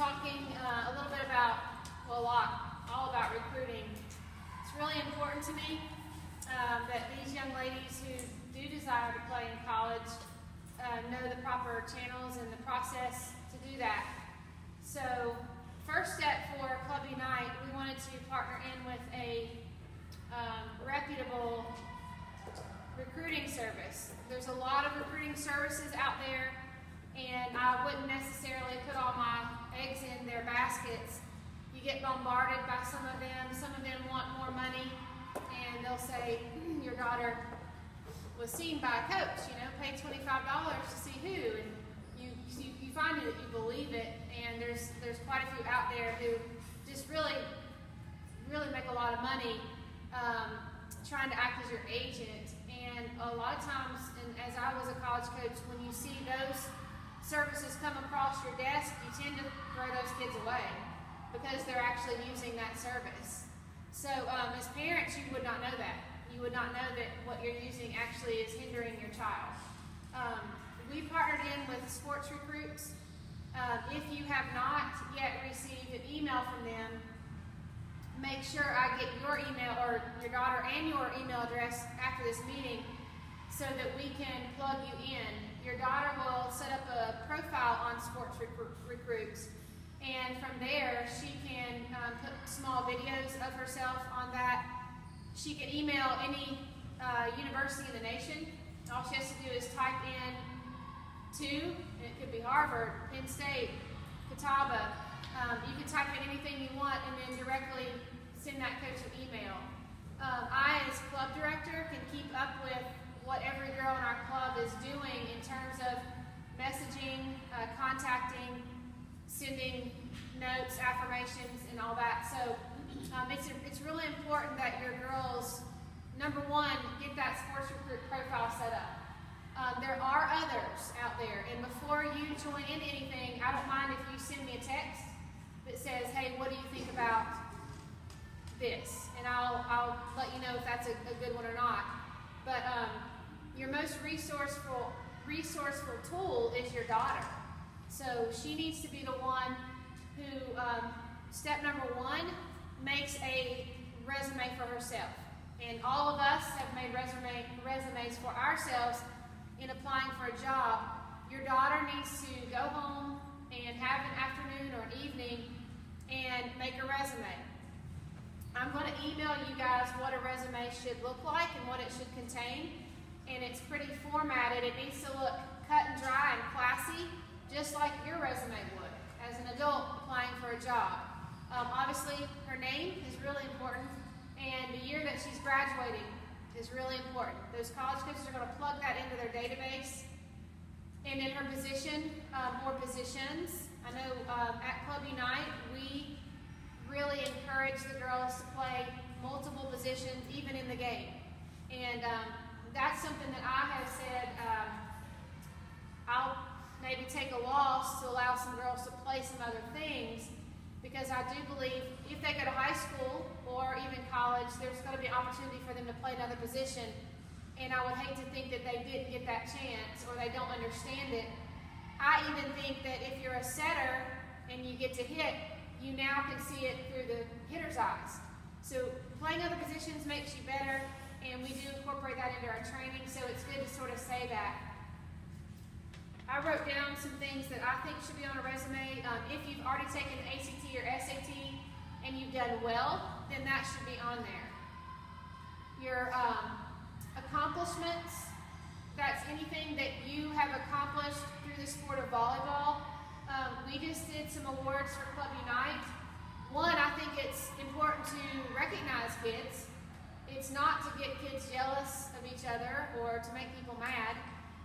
talking uh, a little bit about, well, a lot, all about recruiting. It's really important to me um, that these young ladies who do desire to play in college uh, know the proper channels and the process to do that. So, first step for Club Unite, we wanted to partner in with a um, reputable recruiting service. There's a lot of recruiting services out there and I wouldn't necessarily put all my eggs in their baskets. You get bombarded by some of them. Some of them want more money, and they'll say, hmm, your daughter was seen by a coach, you know, paid $25 to see who, and you, you, you find that you believe it, and there's, there's quite a few out there who just really, really make a lot of money um, trying to act as your agent. And a lot of times, and as I was a college coach, when you see those services come across your desk, you tend to throw those kids away because they're actually using that service. So um, as parents, you would not know that. You would not know that what you're using actually is hindering your child. Um, we partnered in with sports recruits. Uh, if you have not yet received an email from them, make sure I get your email or your daughter and your email address after this meeting so that we can plug you in your daughter will set up a profile on Sports Recruits, and from there she can um, put small videos of herself on that. She can email any uh, university in the nation. All she has to do is type in to, it could be Harvard, Penn State, Catawba. Um, you can type in anything you want and then directly send that coach an email. Um, I, as club director, can keep up with what every girl in our club is doing in terms of messaging, uh, contacting, sending notes, affirmations, and all that. So um, it's, it's really important that your girls, number one, get that sports recruit profile set up. Um, there are others out there, and before you join in anything, I don't mind if you send me a text that says, hey, what do you think about this? And I'll, I'll let you know if that's a, a good one or not. But um, your most resourceful resourceful tool is your daughter. So she needs to be the one who, um, step number one, makes a resume for herself. And all of us have made resume, resumes for ourselves in applying for a job. Your daughter needs to go home and have an afternoon or an evening and make a resume. I'm going to email you guys what a resume should look like and what it should contain and it's pretty formatted. It needs to look cut and dry and classy, just like your resume would as an adult applying for a job. Um, obviously, her name is really important, and the year that she's graduating is really important. Those college coaches are going to plug that into their database. And in her position, um, or positions, I know um, at Club Unite, we really encourage the girls to play multiple positions, even in the game. And um, that's something that I have said um, I'll maybe take a loss to allow some girls to play some other things because I do believe if they go to high school or even college, there's going to be opportunity for them to play another position. And I would hate to think that they didn't get that chance or they don't understand it. I even think that if you're a setter and you get to hit, you now can see it through the hitter's eyes. So playing other positions makes you better and we do incorporate that into our training, so it's good to sort of say that. I wrote down some things that I think should be on a resume. Um, if you've already taken ACT or SAT and you've done well, then that should be on there. Your um, accomplishments, that's anything that you have accomplished through the sport of volleyball. Um, we just did some awards for Club Unite. One, I think it's important to recognize kids it's not to get kids jealous of each other or to make people mad.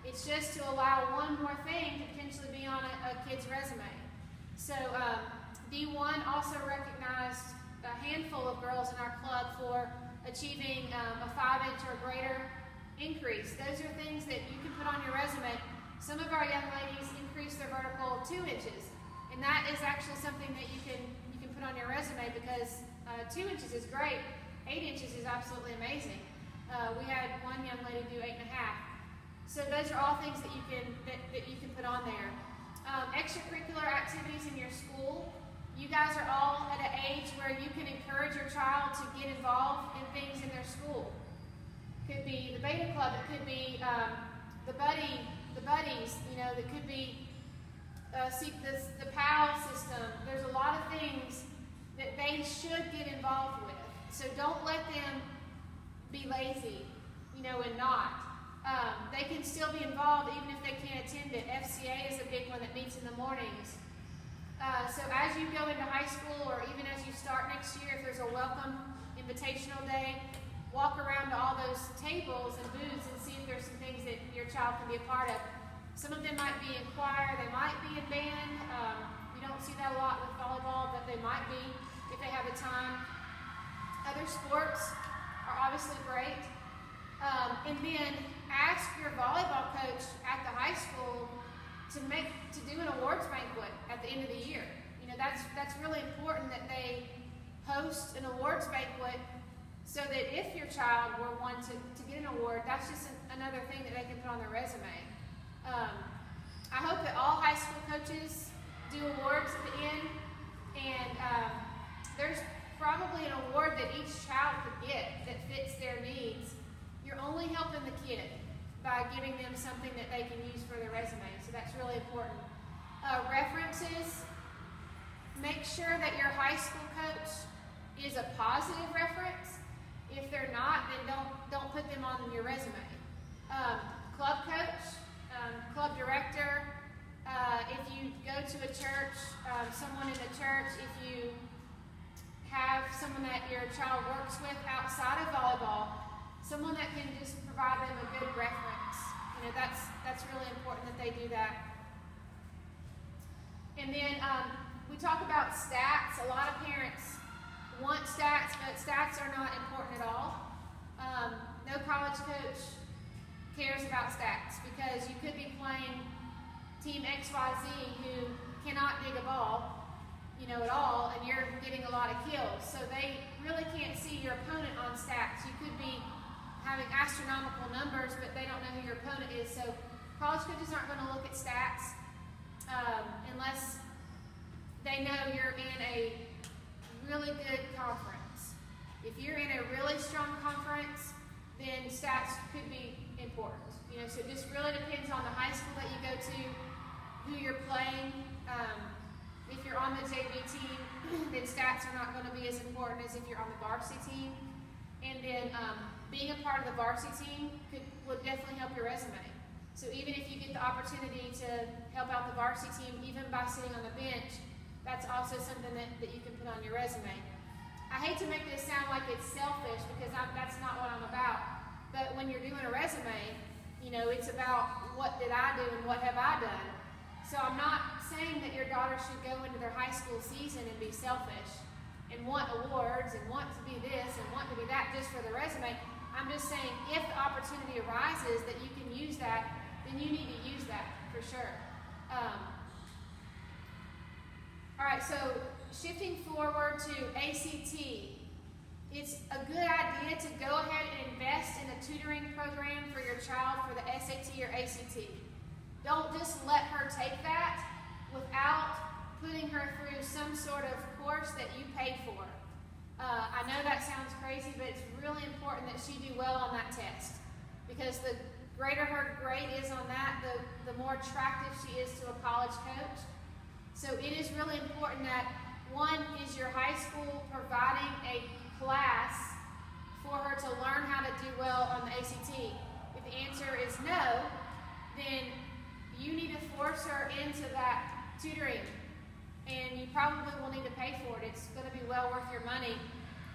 It's just to allow one more thing to potentially be on a, a kid's resume. So um, D1 also recognized a handful of girls in our club for achieving um, a five inch or greater increase. Those are things that you can put on your resume. Some of our young ladies increased their vertical two inches, and that is actually something that you can you can put on your resume because uh, two inches is great, Eight inches is absolutely amazing. Uh, we had one young lady do eight and a half. So those are all things that you can that, that you can put on there. Um, extracurricular activities in your school. You guys are all at an age where you can encourage your child to get involved in things in their school. Could be the beta club. It could be um, the buddy, the buddies. You know, it could be uh, see the, the PAL system. There's a lot of things that they should get involved with. So don't let them be lazy, you know, and not. Um, they can still be involved even if they can't attend it. FCA is a big one that meets in the mornings. Uh, so as you go into high school or even as you start next year, if there's a welcome invitational day, walk around to all those tables and booths and see if there's some things that your child can be a part of. Some of them might be in choir, they might be in band. Um, we don't see that a lot with volleyball, but they might be if they have the time. Other sports are obviously great. Um, and then ask your volleyball coach at the high school to make to do an awards banquet at the end of the year. You know, that's that's really important that they host an awards banquet so that if your child were one to, to get an award, that's just an, another thing that they can put on their resume. Um, I hope that all high school coaches do awards at the end, and um, there's probably an award that each child could get that fits their needs. You're only helping the kid by giving them something that they can use for their resume, so that's really important. Uh, references, make sure that your high school coach is a positive reference. If they're not, then don't don't put them on your resume. Um, club coach, um, club director, uh, if you go to a church, um, someone in the church, if you have someone that your child works with outside of volleyball, someone that can just provide them a good reference. Know, that's that's really important that they do that. And then um, we talk about stats. A lot of parents want stats, but stats are not important at all. Um, no college coach cares about stats because you could be playing Team XYZ who cannot dig a ball, you know, at all, and you're getting a lot of kills. So they really can't see your opponent on stats. You could be having astronomical numbers, but they don't know who your opponent is. So college coaches aren't going to look at stats um, unless they know you're in a really good conference. If you're in a really strong conference, then stats could be important. You know, so it just really depends on the high school that you go to, who you're playing. Um, if you're on the JV team, then stats are not going to be as important as if you're on the varsity team. And then um, being a part of the varsity team could would definitely help your resume. So even if you get the opportunity to help out the varsity team, even by sitting on the bench, that's also something that, that you can put on your resume. I hate to make this sound like it's selfish because I'm, that's not what I'm about. But when you're doing a resume, you know, it's about what did I do and what have I done. So I'm not saying that your daughter should go into their high school season and be selfish and want awards and want to be this and want to be that just for the resume. I'm just saying if the opportunity arises that you can use that, then you need to use that for sure. Um, all right, so shifting forward to ACT, it's a good idea to go ahead and invest in a tutoring program for your child for the SAT or ACT. Don't just let her take that without putting her through some sort of course that you paid for. Uh, I know that sounds crazy, but it's really important that she do well on that test because the greater her grade is on that, the, the more attractive she is to a college coach. So it is really important that one is your high school providing a class for her to learn how to do well on the ACT? If the answer is no, then you need to force her into that tutoring. And you probably will need to pay for it. It's going to be well worth your money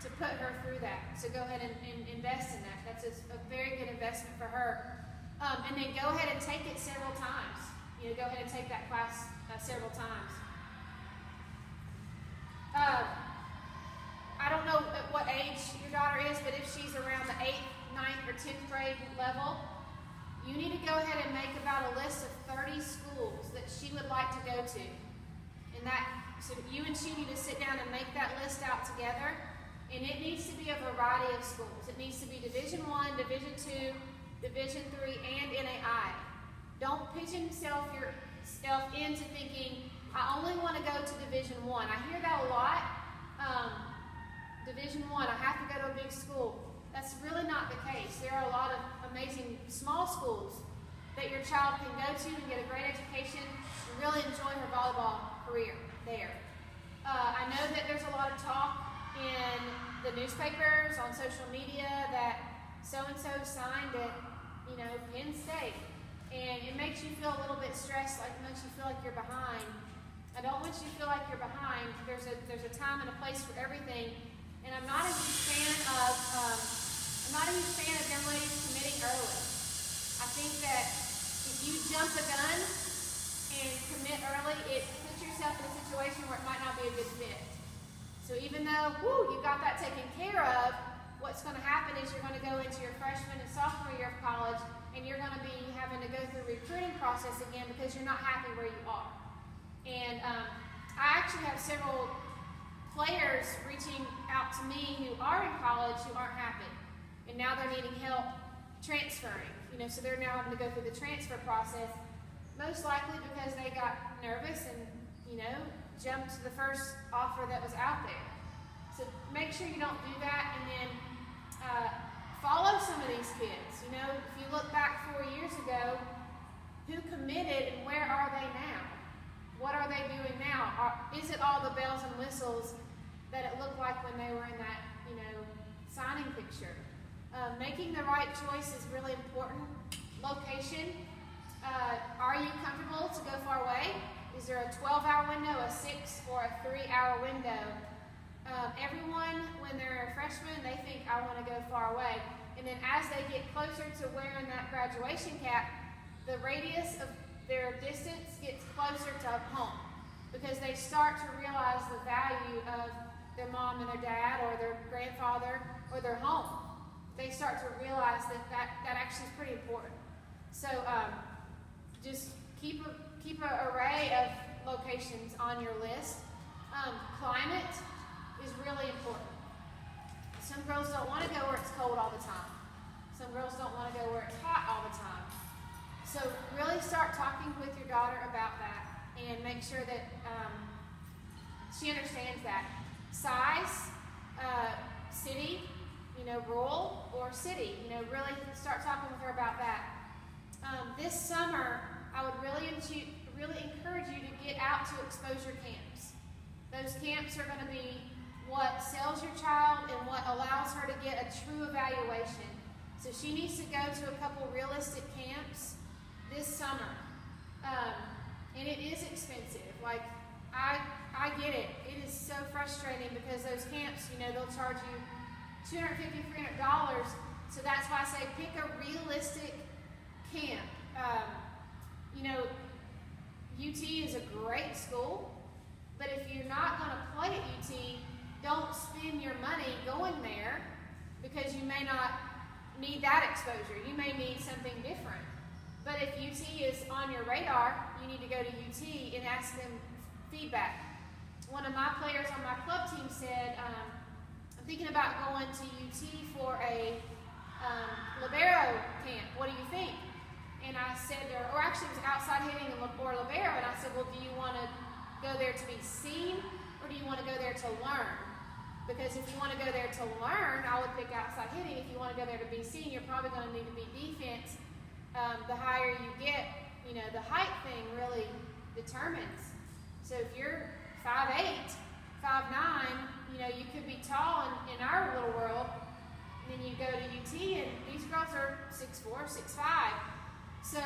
to put her through that. So go ahead and, and invest in that. That's a, a, very good investment for her. Um, and then go ahead and take it several times. You know, go ahead and take that class uh, several times. Uh, I don't know at what age your daughter is, but if she's around the 8th, 9th, or 10th grade level, you need to go ahead and make about a list of 30 schools that she would like to go to. And that, so you and she need to sit down and make that list out together. And it needs to be a variety of schools. It needs to be Division One, Division Two, Division Three, and NAI. Don't pigeon yourself, yourself into thinking, I only want to go to Division One. I. I hear that a lot. Um, Division One, I, I have to go to a big school. That's really not the case. There are a lot of amazing small schools that your child can go to and get a great education really career there. Uh, I know that there's a lot of talk in the newspapers, on social media, that so and so signed at, you know, Penn State. And it makes you feel a little bit stressed, like it makes you feel like you're behind. I don't want you to feel like you're behind. There's a there's a time and a place for everything. And I'm not a huge fan of um, I'm not a huge fan of young ladies committing early. I think that if you jump the gun and commit early, it yourself in a situation where it might not be a good fit. So even though, whoo, you got that taken care of, what's going to happen is you're going to go into your freshman and sophomore year of college, and you're going to be having to go through the recruiting process again because you're not happy where you are. And um, I actually have several players reaching out to me who are in college who aren't happy, and now they're needing help transferring. You know, so they're now having to go through the transfer process, most likely because they got nervous and you know jump to the first offer that was out there. So make sure you don't do that and then uh, follow some of these kids. You know, if you look back four years ago, who committed and where are they now? What are they doing now? Are, is it all the bells and whistles that it looked like when they were in that, you know, signing picture? Uh, making the right choice is really important. Location. Uh, are you comfortable to go far away? Is there a 12 hour window, a six, or a three hour window? Um, everyone, when they're a freshman, they think, I want to go far away. And then as they get closer to wearing that graduation cap, the radius of their distance gets closer to home because they start to realize the value of their mom and their dad or their grandfather or their home. They start to realize that that, that actually is pretty important. So um, just keep a keep an array of locations on your list. Um, climate is really important. Some girls don't want to go where it's cold all the time. Some girls don't want to go where it's hot all the time. So really start talking with your daughter about that and make sure that um, she understands that. Size, uh, city, you know, rural or city. You know, really start talking with her about that. Um, this summer, I would really, really encourage you to get out to exposure camps. Those camps are going to be what sells your child and what allows her to get a true evaluation. So she needs to go to a couple realistic camps this summer. Um, and it is expensive. Like, I, I get it. It is so frustrating because those camps, you know, they'll charge you $250, $300. So that's why I say pick a realistic camp. Um, you know, UT is a great school, but if you're not going to play at UT, don't spend your money going there because you may not need that exposure. You may need something different. But if UT is on your radar, you need to go to UT and ask them feedback. One of my players on my club team said, um, I'm thinking about going to UT for a um, libero camp. What do you think? And I said, or, or actually it was outside hitting in or libero, and I said, well, do you want to go there to be seen, or do you want to go there to learn? Because if you want to go there to learn, I would pick outside hitting. If you want to go there to be seen, you're probably going to need to be defense. Um, the higher you get, you know, the height thing really determines. So if you're 5'8", 5'9", you know, you could be tall in, in our little world, and then you go to UT, and these girls are 6'4", 6'5". So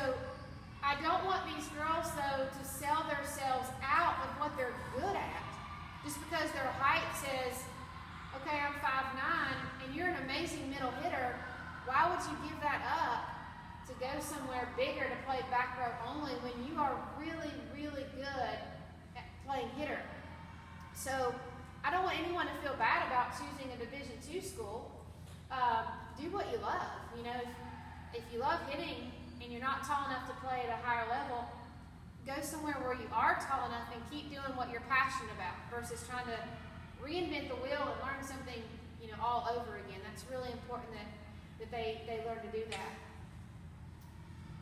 I don't want these girls, though, to sell themselves out of what they're good at. Just because their height says, okay, I'm 5'9", and you're an amazing middle hitter, why would you give that up to go somewhere bigger to play back row only when you are really, really good at playing hitter? So I don't want anyone to feel bad about choosing a Division two school. Um, do what you love. You know, if, if you love hitting, and you're not tall enough to play at a higher level, go somewhere where you are tall enough and keep doing what you're passionate about versus trying to reinvent the wheel and learn something, you know, all over again. That's really important that, that they, they learn to do that.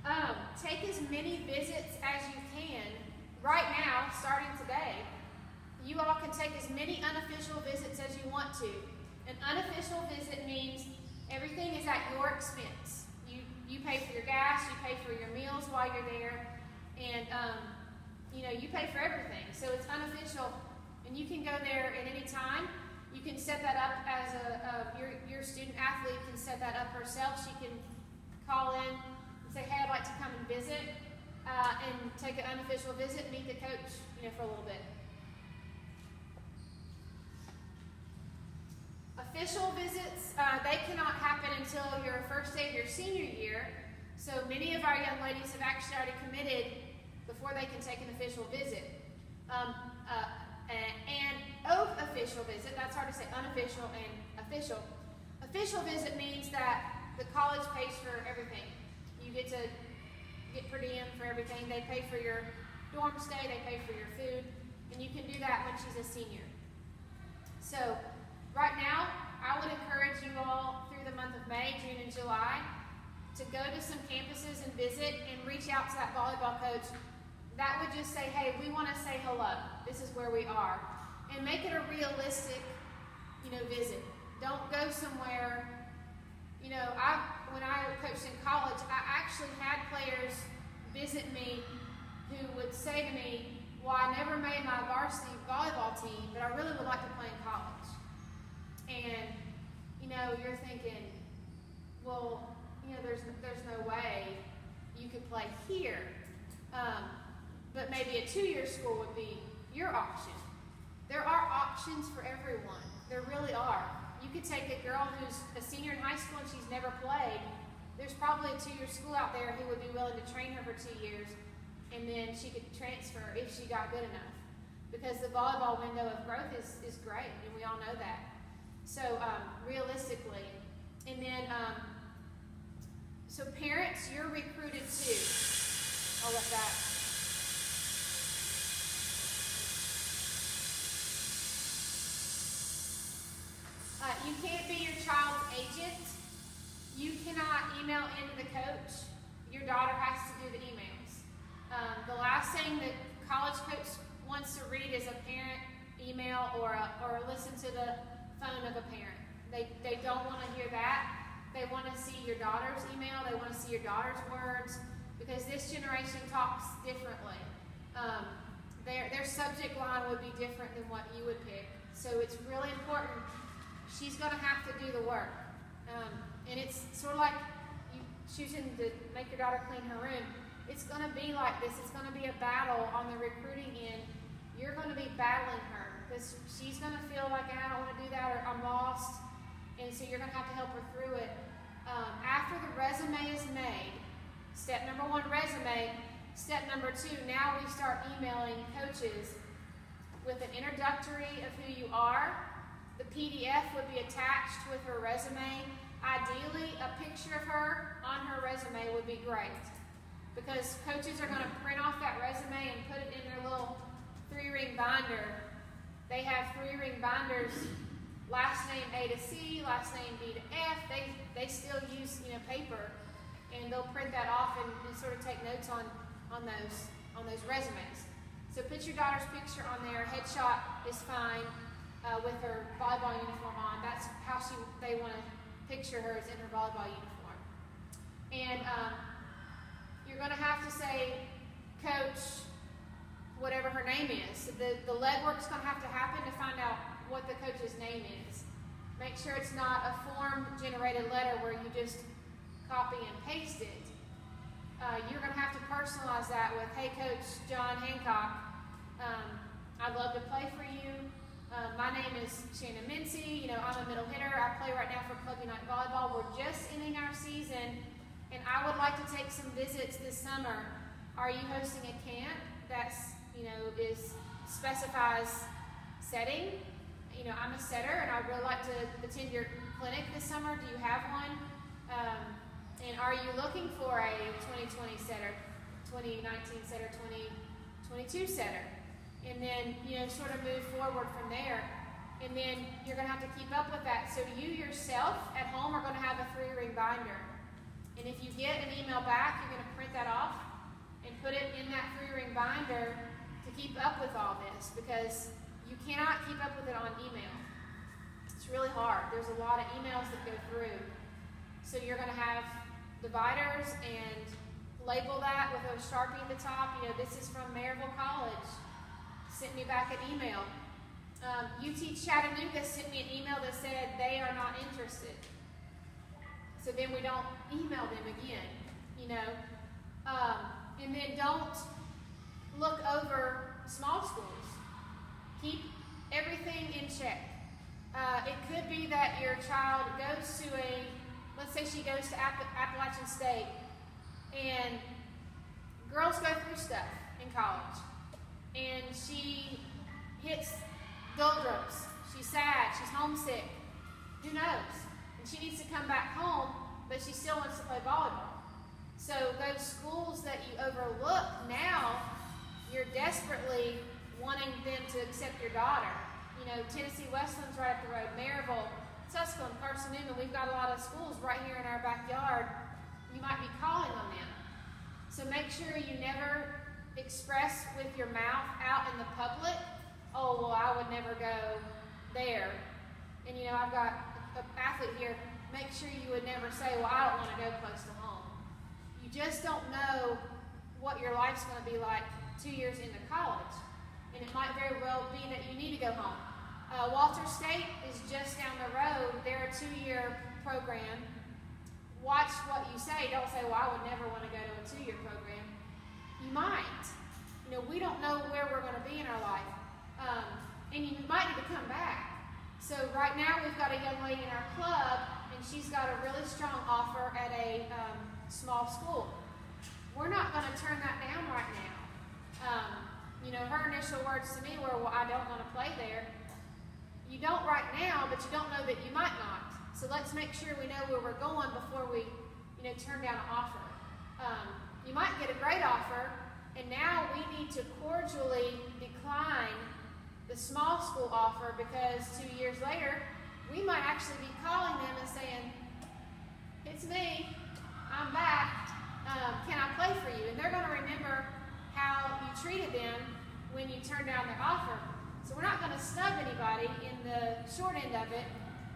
Um, take as many visits as you can right now, starting today, you all can take as many unofficial visits as you want to. An unofficial visit means everything is at your expense. You pay for your gas, you pay for your meals while you're there, and um, you know you pay for everything. So it's unofficial, and you can go there at any time. You can set that up as a, a your your student athlete can set that up herself. She can call in and say, "Hey, I'd like to come and visit." Uh, and take an unofficial visit, meet the coach, you know, for a little bit. Official visits, uh, they cannot happen until your first day of your senior year. So many of our young ladies have actually already committed before they can take an official visit. Um, uh, and oath official visit, that's hard to say, unofficial and official. Official visit means that the college pays for everything. You get to get per diem for everything. They pay for your dorm stay, they pay for your food, and you can do that when she's a senior. So Right now, I would encourage you all through the month of May, June, and July to go to some campuses and visit and reach out to that volleyball coach. That would just say, hey, we want to say hello. This is where we are. And make it a realistic, you know, visit. Don't go somewhere, you know, I when I coached in college, I actually had players visit me who would say to me, well, I never made my varsity volleyball team, but I really would like to play in college and you know you're thinking, well, you know, there's there's no way you could play here, um, but maybe a two-year school would be your option. There are options for everyone. There really are. You could take a girl who's a senior in high school and she's never played. There's probably a two-year school out there who would be willing to train her for two years, and then she could transfer if she got good enough. Because the volleyball window of growth is, is great, and we all know that. So um, realistically, and then um, so parents, you're recruited too. I'll let that. Uh, you can't be your child's agent. You cannot email into the coach. Your daughter has to do the emails. Um, the last thing that college coach wants to read is a parent email or a, or listen to the phone of a parent. They, they don't want to hear that. They want to see your daughter's email. They want to see your daughter's words because this generation talks differently. Um, their, their subject line would be different than what you would pick. So it's really important. She's going to have to do the work. Um, and it's sort of like you choosing to make your daughter clean her room. It's going to be like this. It's going to be a battle on the recruiting end. You're going to be battling her because she's going to feel like I don't want to do that or I'm lost. And so you're going to have to help her through it. Um, after the resume is made, step number one, resume. Step number two, now we start emailing coaches with an introductory of who you are. The PDF would be attached with her resume. Ideally, a picture of her on her resume would be great because coaches are going to print off that resume and put it in their little three ring binder they have three ring binders, last name A to C, last name B to F. They, they still use you know paper, and they'll print that off and, and sort of take notes on, on those on those resumes. So put your daughter's picture on there. Headshot is fine uh, with her volleyball uniform on. That's how she they want to picture her is in her volleyball uniform. And um, you're going to have to say, Coach, whatever her name is. The, the legwork's going to have to happen to find out what the coach's name is. Make sure it's not a form-generated letter where you just copy and paste it. Uh, you're going to have to personalize that with, hey, Coach John Hancock, um, I'd love to play for you. Uh, my name is Shannon Mincy. You know, I'm a middle hitter. I play right now for Club Unite Volleyball. We're just ending our season, and I would like to take some visits this summer. Are you hosting a camp that's you know, is specifies setting. You know, I'm a setter and I'd really like to attend your clinic this summer. Do you have one? Um, and are you looking for a 2020 setter, 2019 setter, 2022 setter? And then, you know, sort of move forward from there. And then you're going to have to keep up with that. So you yourself at home are going to have a three ring binder. And if you get an email back, you're going to print that off and put it in that three ring binder keep up with all this because you cannot keep up with it on email. It's really hard. There's a lot of emails that go through. So you're going to have dividers and label that with a sharpie at the top. You know, this is from Maryville College. Sent me back an email. Um, UT Chattanooga sent me an email that said they are not interested. So then we don't email them again, you know. Um, and then don't look over small schools. Keep everything in check. Uh, it could be that your child goes to a, let's say she goes to App- Appalachian State, and girls go through stuff in college, and she hits doldrums. She's sad. She's homesick. Who knows? And she needs to come back home, but she still wants to play volleyball. So those schools that you overlook now, you're desperately wanting them to accept your daughter. You know, Tennessee Wesleyan's right up the road, Maryville, Tusculum, Carson Newman. We've got a lot of schools right here in our backyard. You might be calling on them. So make sure you never express with your mouth out in the public, oh, well, I would never go there. And you know, I've got an athlete here. Make sure you would never say, well, I don't want to go close to home. You just don't know what your life's going to be like two years into college. And it might very well be that you need to go home. Uh, Walters State is just down the road. They're a two-year program. Watch what you say. Don't say, well, I would never want to go to a two-year program. You might. You know, we don't know where we're going to be in our life. Um, and you might need to come back. So right now we've got a young lady in our club, and she's got a really strong offer at a um, small school. We're not going to turn that down right now. Um, you know, her initial words to me were, well, I don't want to play there. You don't right now, but you don't know that you might not. So let's make sure we know where we're going before we, you know, turn down an offer. Um, you might get a great offer, and now we need to cordially decline the small school offer because two years later, we might actually be calling them and saying, It's me, I'm back, um, can I play for you? And they're going to remember how you treated them when you turned down their offer. So we're not going to snub anybody in the short end of it.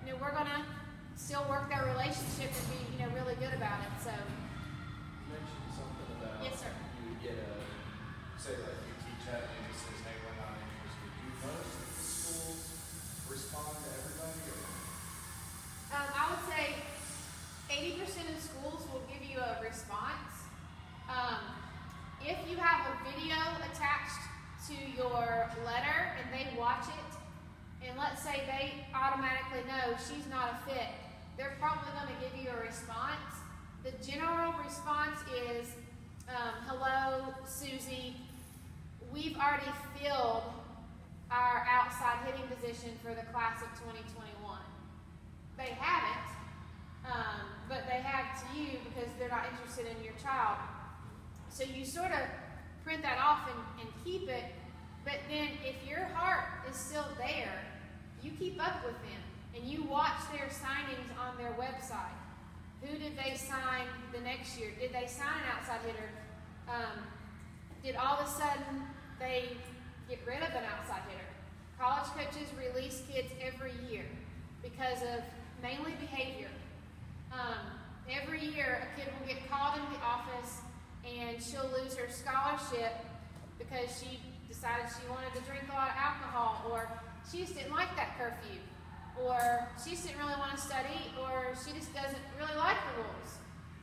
You know, we're going to still work that relationship and be, you know, really good about it. So. You mentioned something about yes, sir. You would get a say like you teach that and it says, hey, we're not interested. Do most schools respond to everybody? Or? Um, I would say 80% of schools will give you a response. Um, if you have a video attached to your letter and they watch it, and let's say they automatically know she's not a fit, they're probably going to give you a response. The general response is, um, hello, Susie, we've already filled our outside hitting position for the class of 2021. They haven't, um, but they have to you because they're not interested in your child. So you sort of print that off and, and keep it, but then if your heart is still there, you keep up with them and you watch their signings on their website. Who did they sign the next year? Did they sign an outside hitter? Um, did all of a sudden they get rid of an outside hitter? College coaches release kids every year because of mainly behavior. Um, every year, a kid will get called into the office and she'll lose her scholarship because she decided she wanted to drink a lot of alcohol, or she just didn't like that curfew, or she just didn't really want to study, or she just doesn't really like the rules.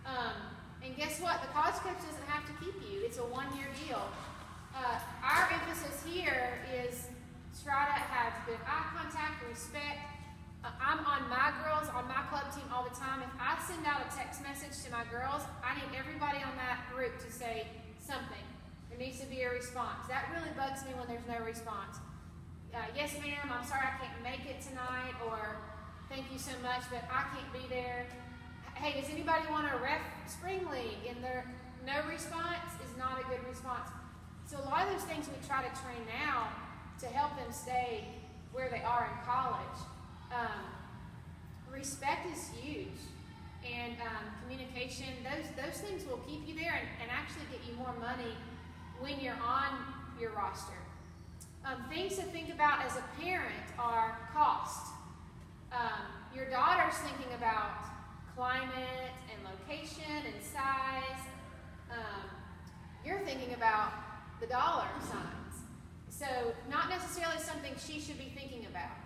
Um, and guess what? The college coach doesn't have to keep you. It's a one-year deal. Uh, our emphasis here is try to have good eye contact, respect. I'm on my girls, on my club team all the time. If I send out a text message to my girls, I need everybody on that group to say something. There needs to be a response. That really bugs me when there's no response. Uh, yes, ma'am, I'm sorry I can't make it tonight, or thank you so much, but I can't be there. Hey, does anybody want to ref spring league? And there, no response is not a good response. So a lot of those things we try to train now to help them stay where they are in college. Um, respect is huge, and um, communication. Those those things will keep you there and, and actually get you more money when you're on your roster. Um, things to think about as a parent are cost. Um, your daughter's thinking about climate and location and size. Um, you're thinking about the dollar signs. So, not necessarily something she should be thinking about.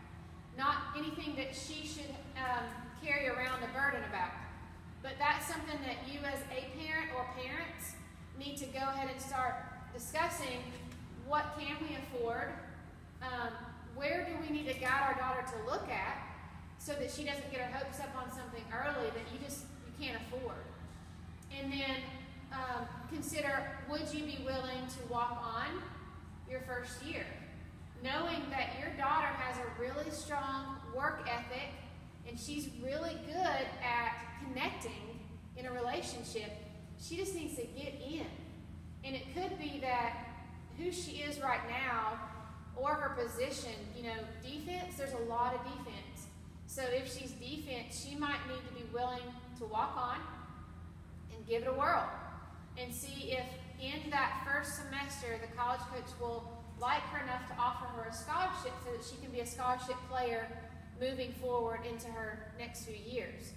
Not anything that she should um, carry around a burden about. But that's something that you, as a parent or parents, need to go ahead and start discussing what can we afford, um, where do we need to guide our daughter to look at, so that she doesn't get her hopes up on something early that you just you can't afford. And then um, consider would you be willing to walk on your first year, knowing that your daughter has a really strong work ethic and she's really good at connecting in a relationship. She just needs to get in. And it could be that who she is right now or her position, you know, defense, there's a lot of defense. So if she's defense, she might need to be willing to walk on and give it a whirl and see if in that first semester the college coach will like her enough to offer her a scholarship so that she can be a scholarship player moving forward into her next few years.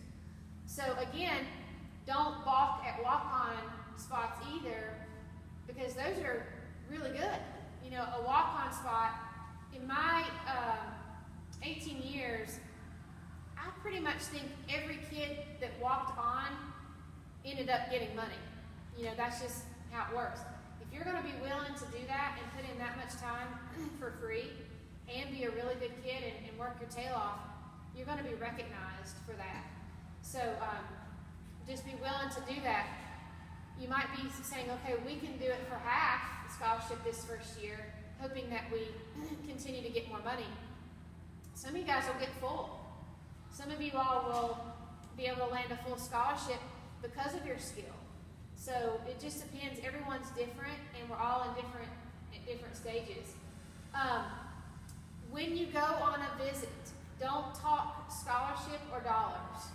So again, don't balk at walk-on spots either because those are really good. You know, a walk-on spot in my uh, 18 years, I pretty much think every kid that walked on ended up getting money. You know, that's just how it works. If you're going to be willing that and put in that much time for free and be a really good kid and, and work your tail off, you're going to be recognized for that. So um, just be willing to do that. You might be saying, okay, we can do it for half the scholarship this first year, hoping that we continue to get more money. Some of you guys will get full. Some of you all will be able to land a full scholarship because of your skill. So it just depends. Everyone's different, and we're all in different at different stages. Um, when you go on a visit, don't talk scholarship or dollars.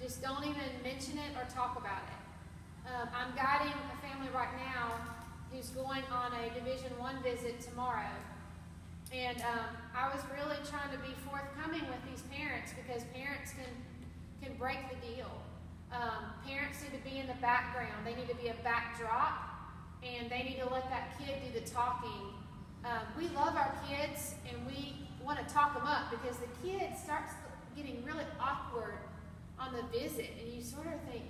Just don't even mention it or talk about it. Um, I'm guiding a family right now who's going on a Division One visit tomorrow, and um, I was really trying to be forthcoming with these parents because parents can can break the deal. Um, parents need to be in the background. They need to be a backdrop, and they need to let that kid do the talking. Um, we love our kids, and we want to talk them up because the kid starts getting really awkward on the visit, and you sort of think,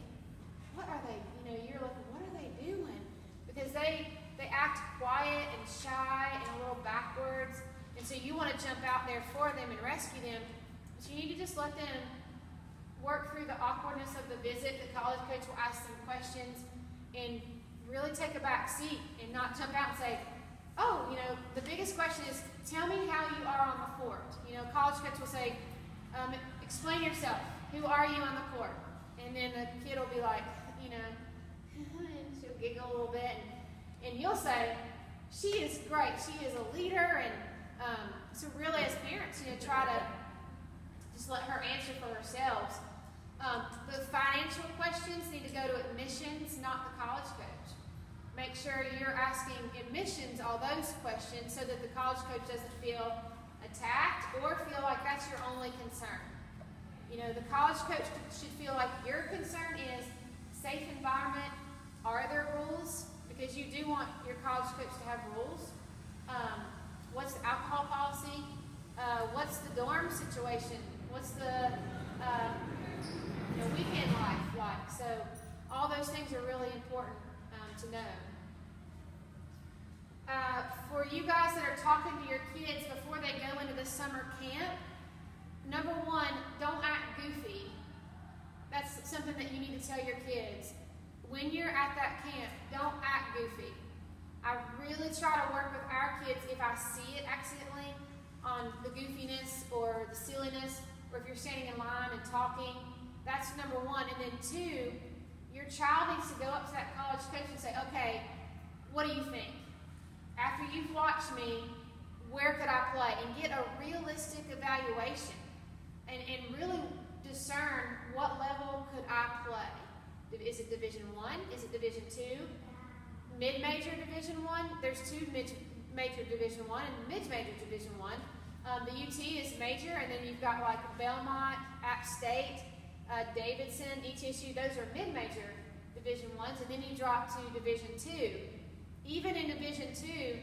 what are they? You know, you're like, what are they doing? Because they they act quiet and shy and a little backwards, and so you want to jump out there for them and rescue them. But you need to just let them work through the awkwardness of the visit. The college coach will ask them questions and really take a back seat and not jump out and say, oh, you know, the biggest question is, tell me how you are on the court. You know, college coach will say, um, explain yourself. Who are you on the court? And then the kid will be like, you know, she'll giggle a little bit. And, and you'll say, she is great. She is a leader. And um, so really as parents, you know, try to just let her answer for herself. Um, the financial questions need to go to admissions, not the college coach. Make sure you're asking admissions all those questions so that the college coach doesn't feel attacked or feel like that's your only concern. You know, the college coach should feel like your concern is safe environment. Are there rules? Because you do want your college coach to have rules. Um, what's the alcohol policy? Uh, what's the dorm situation? What's the uh, you know, weekend life like. So all those things are really important um, to know. Uh, for you guys that are talking to your kids before they go into the summer camp, number one, don't act goofy. That's something that you need to tell your kids. When you're at that camp, don't act goofy. I really try to work with our kids if I see it accidentally on the goofiness or the silliness, or if you're standing in line and talking, that's number one. And then two, your child needs to go up to that college coach and say, okay, what do you think? After you've watched me, where could I play? And get a realistic evaluation and, and really discern what level could I play. Is it Division One? Is it Division Two? mid-major Division One. There's two mid major Division One and mid-major Division One. Um, the UT is major, and then you've got like Belmont, App State, uh, Davidson, ETSU. Those are mid-major Division Ones, and then you drop to Division Two. Even in Division Two,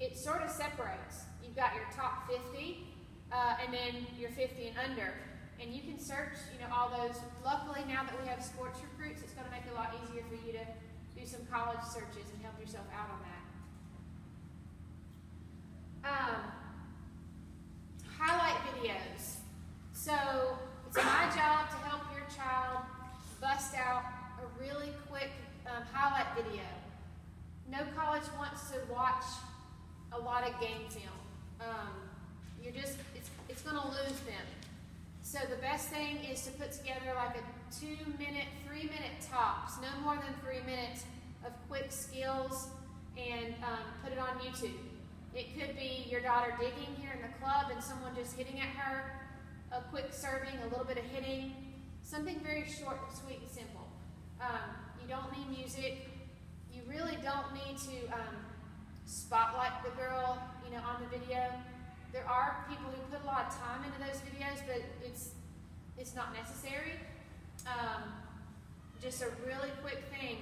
it sort of separates. You've got your top 50, uh, and then your 50 and under. And you can search, you know, all those. Luckily, now that we have sports recruits, it's going to make it a lot easier for you to do some college searches and help yourself out on that. Um, highlight videos. So it's my job to help your child bust out a really quick um, highlight video. No college wants to watch a lot of game film. Um, you're just, it's, it's going to lose them. So the best thing is to put together like a two minute, three minute tops, no more than three minutes of quick skills and um, put it on YouTube. It could be your daughter digging here in the club and someone just hitting at her, a quick serving, a little bit of hitting, something very short, sweet, and simple. Um, you don't need music. You really don't need to um, spotlight the girl, you know, on the video. There are people who put a lot of time into those videos, but it's it's not necessary. Um, just a really quick thing,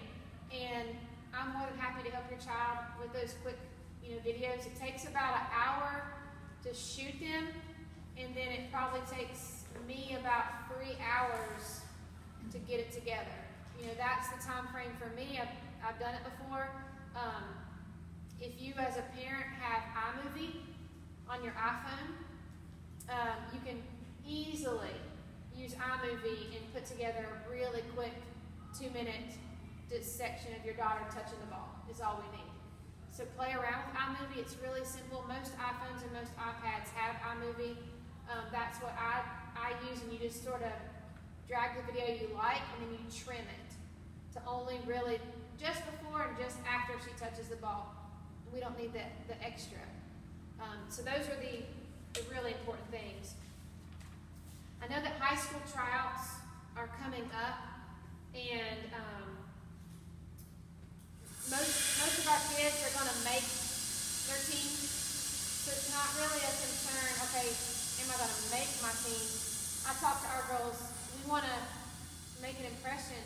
and I'm more than happy to help your child with those quick, you know, videos. It takes about an hour to shoot them, and then it probably takes me about three hours to get it together. You know, that's the time frame for me. I've, I've done it before. Um, if you as a parent have iMovie on your iPhone, um, you can easily use iMovie and put together a really quick two minute section of your daughter touching the ball is all we need. So play around with iMovie. It's really simple. Most iPhones and most iPads have iMovie. Um, that's what I, I use, and you just sort of drag the video you like, and then you trim it to only really just before and just after she touches the ball. We don't need the, the extra. Um, so those are the, the really important things. I know that high school tryouts are coming up, and um, most most of our kids are going to make their team, so it's not really a concern. Okay, am I going to make my team? I talk to our girls. We want to make an impression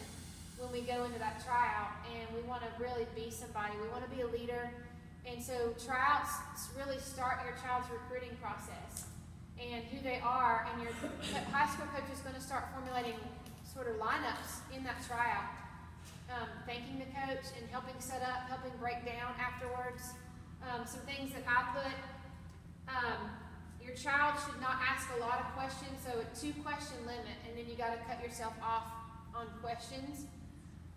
when we go into that tryout, and we want to really be somebody. We want to be a leader. And so tryouts really start your child's recruiting process and who they are, and your high school coach is going to start formulating sort of lineups in that tryout, um, thanking the coach and helping set up, helping break down afterwards. Um, some things that I put. Um, your child should not ask a lot of questions, so a two question limit, and then you got to cut yourself off on questions.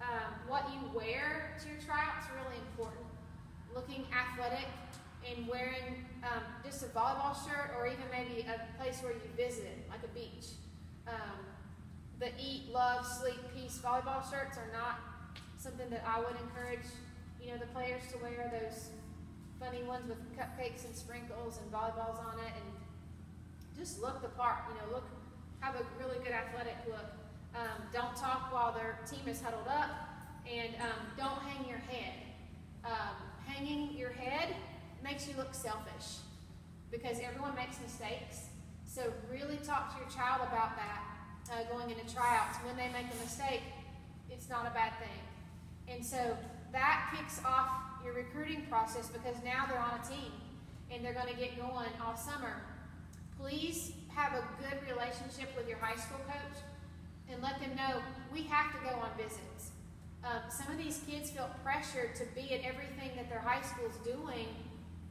Um, what you wear to your tryout is really important looking athletic and wearing um, just a volleyball shirt or even maybe a place where you visited, like a beach. Um, the eat, love, sleep, peace volleyball shirts are not something that I would encourage, you know, the players to wear those funny ones with cupcakes and sprinkles and volleyballs on it and just look the part, you know, look, have a really good athletic look. Um, don't talk while their team is huddled up and um, don't hang your head. Um, hanging your head makes you look selfish because everyone makes mistakes. So really talk to your child about that uh, going into tryouts. When they make a mistake, it's not a bad thing. And so that kicks off your recruiting process because now they're on a team and they're going to get going all summer. Please have a good relationship with your high school coach and let them know we have to go on visits. Um, some of these kids feel pressured to be at everything that their high school's doing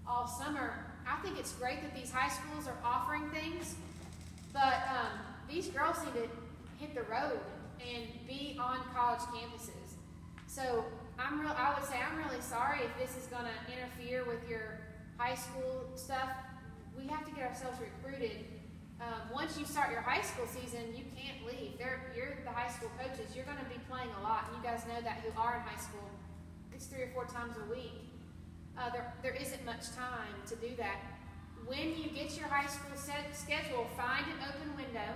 all summer. I think it's great that these high schools are offering things, but um, these girls need to hit the road and be on college campuses. So I'm real. I would say I'm really sorry if this is going to interfere with your high school stuff. We have to get ourselves recruited um, once you start your high school season, you can't leave. They're, you're the high school coaches. You're going to be playing a lot. You guys know that who are in high school. It's three or four times a week. Uh, there, there isn't much time to do that. When you get your high school set schedule, find an open window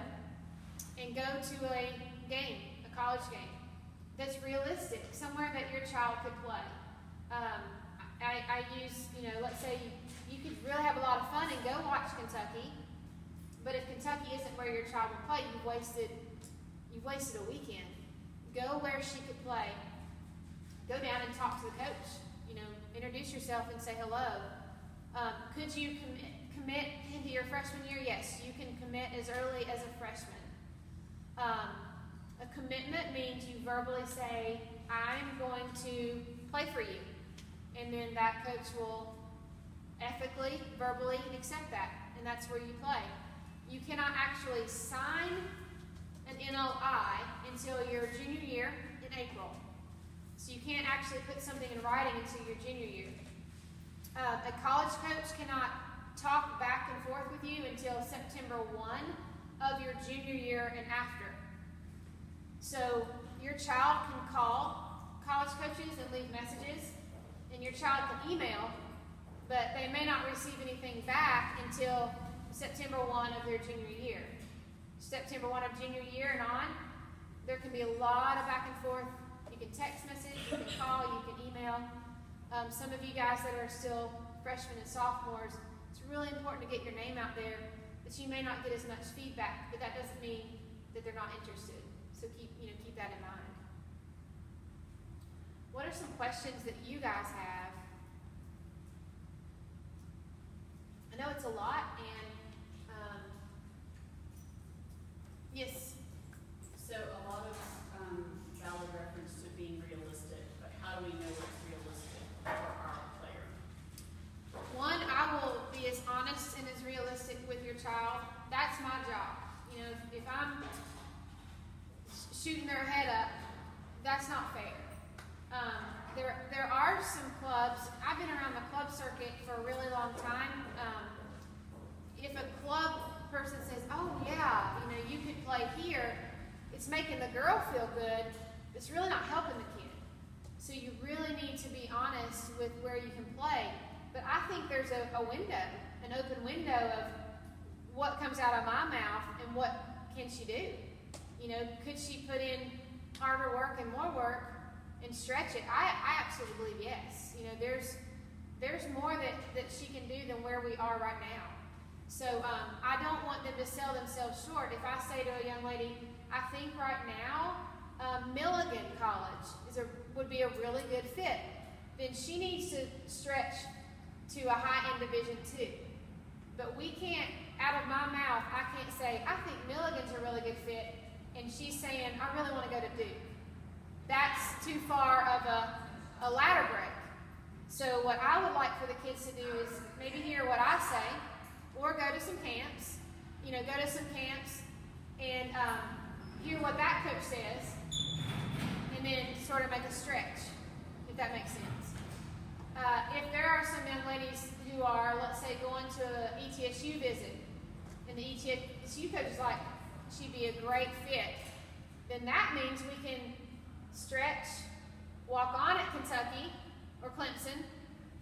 and go to a game, a college game that's realistic, somewhere that your child could play. Um, I, I use, you know, let's say you, you could really have a lot of fun and go watch Kentucky, but if Kentucky isn't where your child will play, you've wasted, you've wasted a weekend. Go where she could play. Go down and talk to the coach. You know, introduce yourself and say hello. Um, could you commit, commit into your freshman year? Yes, you can commit as early as a freshman. Um, a commitment means you verbally say, I'm going to play for you. And then that coach will ethically, verbally accept that. And that's where you play. You cannot actually sign an NOI until your junior year in April. So you can't actually put something in writing until your junior year. Uh, a college coach cannot talk back and forth with you until September 1 of your junior year and after. So your child can call college coaches and leave messages, and your child can email, but they may not receive anything back until September 1 of their junior year. September 1 of junior year and on, there can be a lot of back and forth. You can text message, you can call, you can email. Um, some of you guys that are still freshmen and sophomores, it's really important to get your name out there, but you may not get as much feedback, but that doesn't mean that they're not interested. So keep, you know, keep that in mind. What are some questions that you guys have? I know it's a lot, and um, yes, So a lot of, um, valid reference to being realistic, but how do we know what's realistic for our player? one, I will be as honest and as realistic with your child. That's my job. You know, if, if I'm shooting their head up, that's not fair. Um, there, there are some clubs. I've been around the club circuit for a really long time. Um, if a club person says, "Oh yeah, you know, you could play here," it's making the girl feel good. It's really not helping the kid. So you really need to be honest with where you can play. But I think there's a, a window, an open window of what comes out of my mouth and what can she do. You know, could she put in harder work and more work and stretch it? I, I absolutely believe yes. You know, there's there's more that, that she can do than where we are right now. So um, I don't want them to sell themselves short. If I say to a young lady, I think right now um, Milligan College is a would be a really good fit, then she needs to stretch to a high end division two. But we can't, out of my mouth, I can't say, I think Milligan's a really good fit, and she's saying, I really want to go to Duke. That's too far of a, a ladder break. So what I would like for the kids to do is maybe hear what I say, or go to some camps. You know, go to some camps and um, hear what that coach says, and then sort of make a stretch, if that makes sense. Uh, if there are some young ladies who are, let's say, going to a E ETSU visit, and the ETSU coach is like, she'd be a great fit, then that means we can stretch, walk on at Kentucky or Clemson,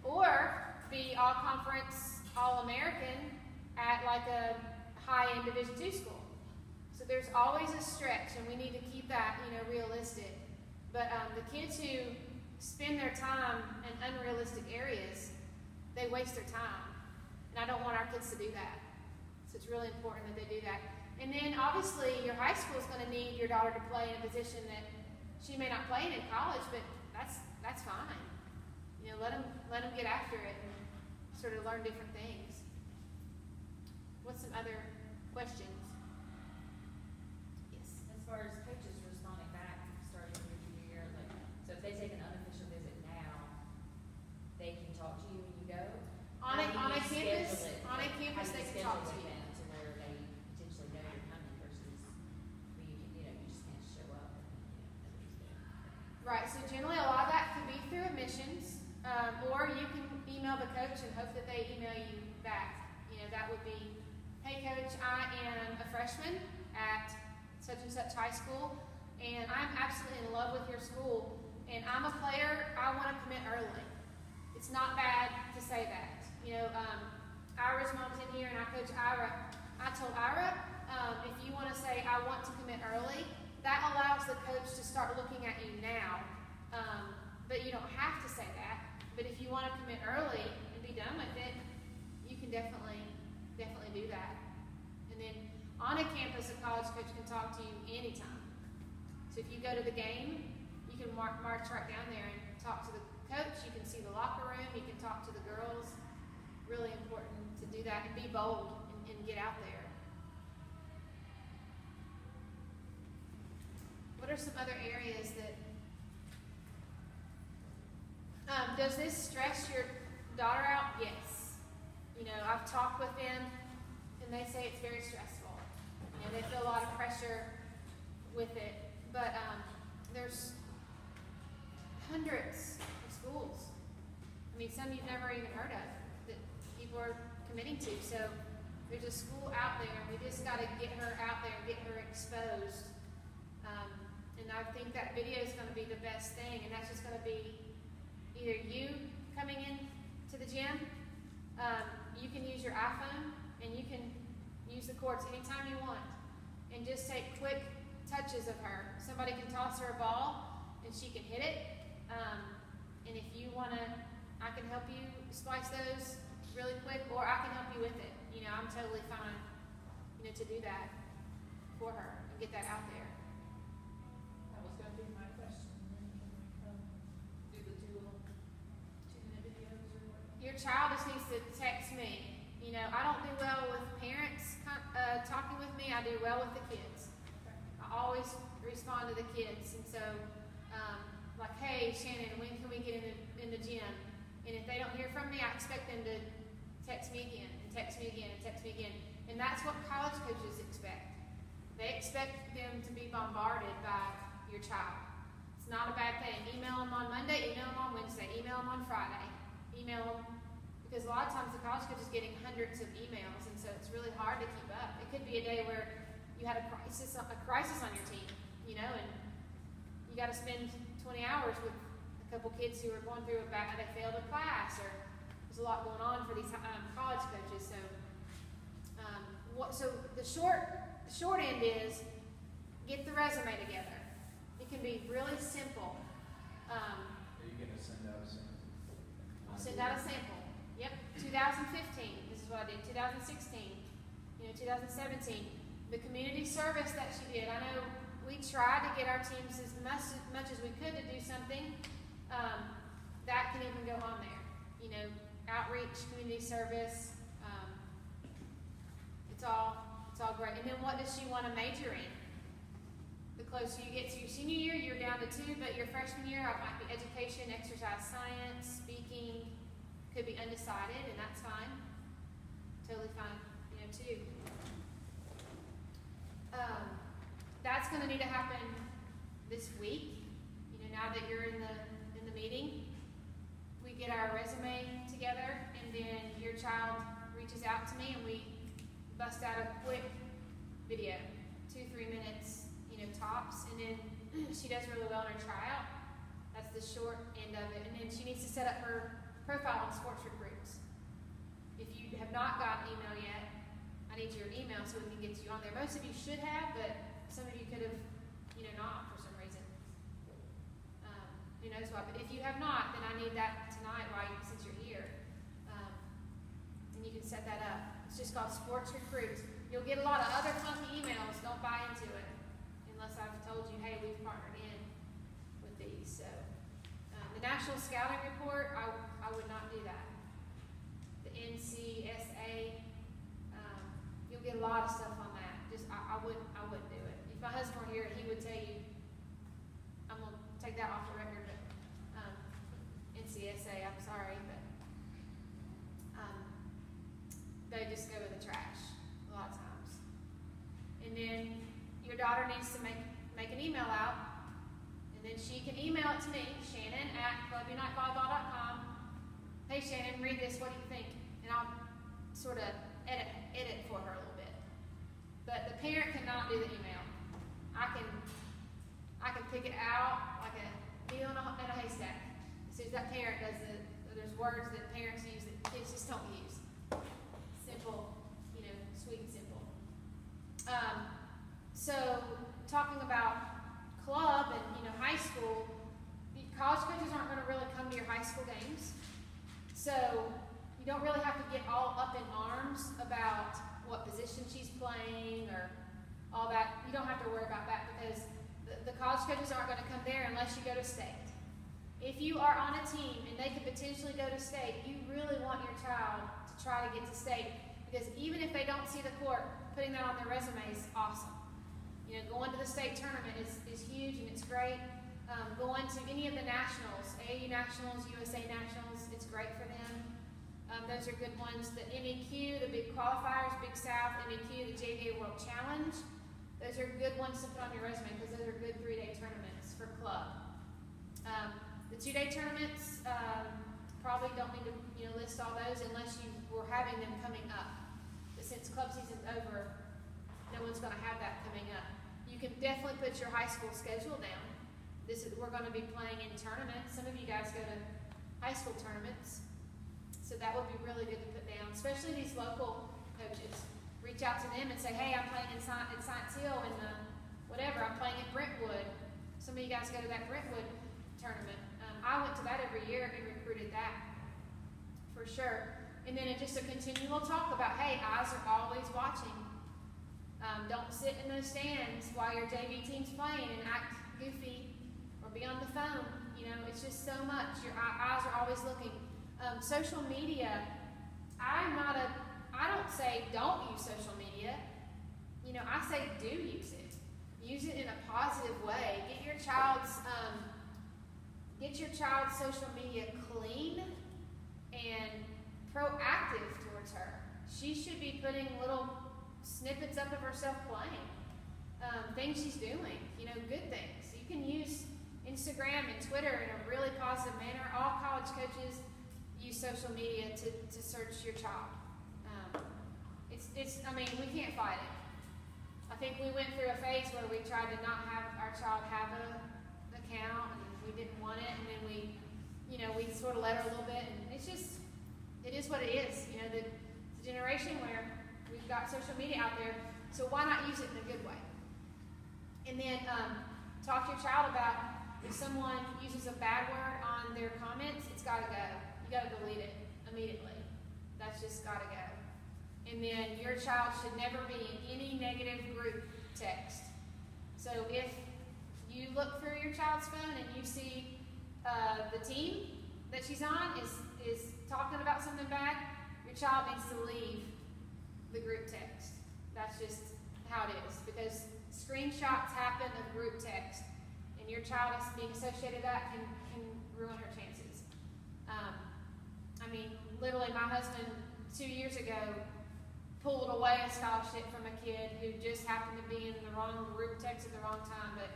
or be all conference, all American at like a high end Division two school. There's always a stretch, and we need to keep that, you know, realistic. But um, the kids who spend their time in unrealistic areas, they waste their time. And I don't want our kids to do that. So it's really important that they do that. And then obviously your high school is going to need your daughter to play in a position that she may not play in in college, but that's that's fine. You know, let them let them get after it and sort of learn different things. What's some other questions? Yes. As far as coaches responding back, starting your junior year, like, so if they take an unofficial visit now, they can talk to you when you go? On a, Or do on a you campus, schedule it? on a How campus, do they you can talk to schedule you. it then To where they potentially know you're coming versus, where you can, you know, you just can't show up and, you know, nobody's there. Right, so generally a lot of that can be through admissions, um, or you can email the coach and hope that they email you back. You know, that would be, hey coach, I am a freshman at such and such high school, and I'm absolutely in love with your school, and I'm a player, I want to commit early. It's not bad to say that. You know, um, Ira's mom's in here, and I coach Ira. I told Ira, um, if you want to say, I want to commit early, that allows the coach to start looking at you now. Um, but you don't have to say that. but if you wanna commit early and be done with it, you can definitely, definitely do that. And then on a campus, a college coach can talk to you anytime. So if you go to the game, you can march, march right down there and talk to the coach, you can see the locker room, you can talk to the girls. Really important to do that and be bold and, and get out there. What are some other areas that, um, does this stress your daughter out? Yes. You know, I've talked with them and they say it's very stressful. You know, they feel a lot of pressure with it. But um, there's hundreds of schools. I mean, some you've never even heard of that people are committing to. So there's a school out there, we just got to get her out there and get her exposed. Um, and I think that video is going to be the best thing, and that's just going to be either you coming in to the gym, um, you can use your iPhone, and you can use the courts anytime you want, and just take quick touches of her. Somebody can toss her a ball, and she can hit it. Um, and if you want to, I can help you splice those really quick, or I can help you with it. You know, I'm totally fine, you know, to do that for her and get that out there. That was gonna be my question, when can we come do the two little, two minute videos or whatever? Your child just needs to text me. You know, I don't do well with parents uh, talking with me. I do well with the kids. I always respond to the kids, and so um, like, hey, Shannon, when can we get in the, in the gym? And if they don't hear from me, I expect them to text me again, and text me again, and text me again. And that's what college coaches expect. They expect them to be bombarded by your child. It's not a bad thing. Email them on Monday, email them on Wednesday, email them on Friday, email them because a lot of times the college coach is getting hundreds of emails, and so it's really hard to keep up. It could be a day where you had a crisis, a crisis on your team, you know, and you got to spend 20 hours with a couple kids who are going through a bad, they failed a class, or there's a lot going on for these um, college coaches. So, um, what? So the short, the short end is get the resume together. It can be really simple. Um, Are you gonna send out some? I'll send out a sample. Yep, 2015. This is what I did. 2016. You know, 2017. The community service that she did. I know we tried to get our teams as much, much as we could to do something. Um, that can even go on there. You know, outreach, community service. Um, it's all it's all great. And then what does she want to major in? The closer you get to your senior year, you're down to two, but your freshman year, it might be education, exercise science, speaking, could be undecided, and that's fine. Totally fine, you know, too. Um, that's gonna need to happen this week, you know, now that you're in the, in the meeting. We get our resume together, and then your child reaches out to me, and we bust out a quick video, two, three minutes, you know, tops, and then she does really well in her tryout. That's the short end of it, and then she needs to set up her profile on Sports Recruits. If you have not gotten an email yet, I need your email so we can get you on there. Most of you should have, but some of you could have, you know, not for some reason. Um, who knows why? But if you have not, then I need that tonight while you, since you're here. Um, and you can set that up. It's just called Sports Recruits. You'll get a lot of other funky emails. Don't buy into it unless I've told you, hey, we've partnered in with these. So um, the National Scouting Report, I, I would not do that. The NCSA, um, you'll get a lot of stuff on that. Just I, I wouldn't I wouldn't do it. If my husband were here, he would tell you. I'm gonna take that off the record, but um, NCSA, I'm sorry, but um, they just go in the trash a lot of times. And then your daughter needs to make make an email out, and then she can email it to me, Shannon at clubunitevolleyball.com. Hey Shannon, read this. What do you think? And I'll sort of edit edit for her a little bit. But the parent cannot do the email. I can I can pick it out like a needle in a, in a haystack. As soon as that parent does it, there's words that parents use that kids just don't use. Simple, you know, sweet and simple. Um, so talking about club and you know high school, college coaches aren't going to really come to your high school games. So you don't really have to get all up in arms about what position she's playing or all that. You don't have to worry about that because the, the college coaches aren't going to come there unless you go to state. If you are on a team and they could potentially go to state, you really want your child to try to get to state because even if they don't see the court, putting that on their resume is awesome. You know, going to the state tournament is, is huge and it's great. Um, going to any of the nationals, AAU nationals, USA nationals, it's great for them. Um, those are good ones. The MEQ, the big qualifiers, Big South, MEQ, the JVA World Challenge. Those are good ones to put on your resume because those are good three-day tournaments for club. Um, the two-day tournaments, um, probably don't need to, you know, list all those unless you were having them coming up. But since club season's over, no one's gonna have that coming up. You can definitely put your high school schedule down. This is, we're gonna be playing in tournaments. Some of you guys go to high school tournaments. So that would be really good to put down, especially these local coaches. Reach out to them and say, hey, I'm playing in Science, at Science Hill and, uh, whatever, I'm playing at Brentwood. Some of you guys go to that Brentwood tournament. Um, I went to that every year and recruited that, for sure. And then just a continual talk about, hey, eyes are always watching. Um, don't sit in the stands while your JV team's playing and act goofy or be on the phone. You know, it's just so much. Your eyes are always looking. Um, social media, I'm not a, I don't say don't use social media. You know, I say do use it. Use it in a positive way. Get your child's, um, get your child's social media clean and proactive towards her. She should be putting little snippets up of herself playing, um, things she's doing, you know, good things. You can use Instagram and Twitter in a really positive manner. All college coaches use social media to, to search your child. Um, it's, it's, I mean, we can't fight it. I think we went through a phase where we tried to not have our child have an account and we didn't want it, and then we, you know, we sort of let her a little bit, and it's just, it is what it is. You know, the, the generation where we've got social media out there, so why not use it in a good way? And then um, talk to your child about if someone uses a bad word on their comments, it's got to go. You got to delete it immediately. That's just got to go. And then your child should never be in any negative group text. So if you look through your child's phone and you see uh, the team that she's on is is talking about something bad, your child needs to leave the group text. That's just how it is because screenshots happen of group text, and your child is being associated with that can can ruin her chances. Um, I mean, literally, my husband two years ago pulled away a scholarship from a kid who just happened to be in the wrong group text at the wrong time, but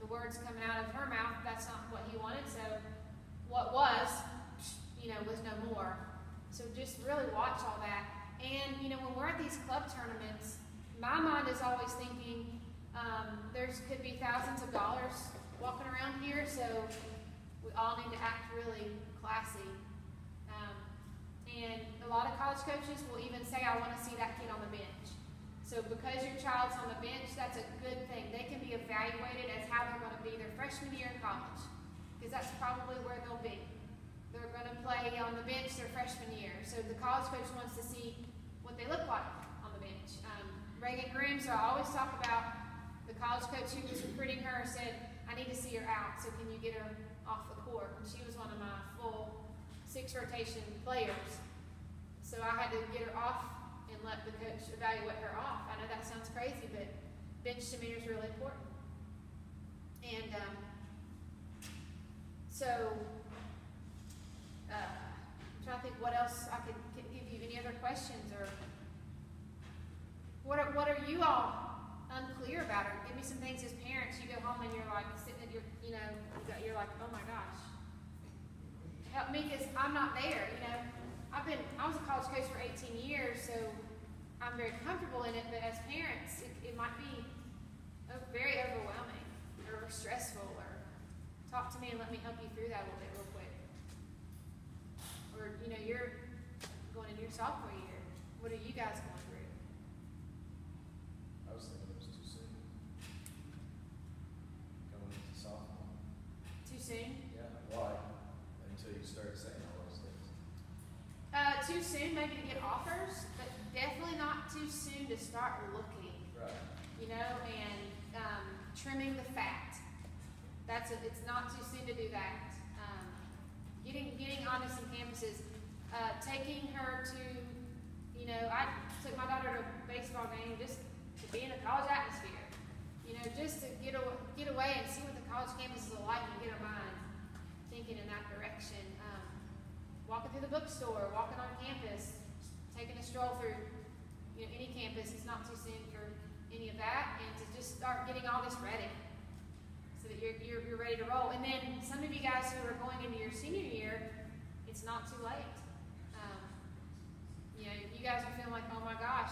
the words coming out of her mouth, that's not what he wanted. So what was, you know, was no more. So just really watch all that. And, you know, when we're at these club tournaments, my mind is always thinking, um, there's could be thousands of dollars walking around here, so we all need to act really classy. Um, and a lot of college coaches will even say, I want to see that kid on the bench. So because your child's on the bench, that's a good thing. They can be evaluated as how they're going to be their freshman year in college. Because that's probably where they'll be. They're going to play on the bench their freshman year. So the college coach wants to see what they look like on the bench. Um, Reagan Grimm, so I always talk about the college coach who was recruiting her said, I need to see her out, so can you get her off the court? And she was one of my full six rotation players. So I had to get her off and let the coach evaluate her off. I know that sounds crazy, but bench demeanor is really important. And um, so, uh, I'm trying to think what else I could gi- give you. Any other questions or what are, what are you all unclear about? Or give me some things as parents. You go home and you're like sitting at your, you know, you're like, oh my gosh, help me because I'm not there. You know, I've been I was a college coach for 18 years, so I'm very comfortable in it. But as parents, it, it might be very overwhelming or stressful. Or talk to me and let me help you through that a little bit real quick. Or you know, you're going into your sophomore year. What are you guys going through? I was thinking it was too soon. Going into sophomore. Too soon? Yeah, why? Until you start saying all those things. too soon maybe to get offers, but definitely not too soon to start looking, Right. you know, and, um, trimming the fat. That's, a- it's not too soon to do that. Um, getting, getting onto some campuses, uh, taking her to, you know, I took my daughter to a baseball game just to be in a college atmosphere. You know, just to get away, get away and see what the college campuses are like and get her mind thinking in that direction. Um, walking through the bookstore, walking on campus, taking a stroll through, you know, any campus. It's not too soon for any of that, and to just start getting all this ready so that you're, you're, you're ready to roll. And then some of you guys who are going into your senior year, it's not too late. Um, you know, you guys are feeling like, oh my gosh,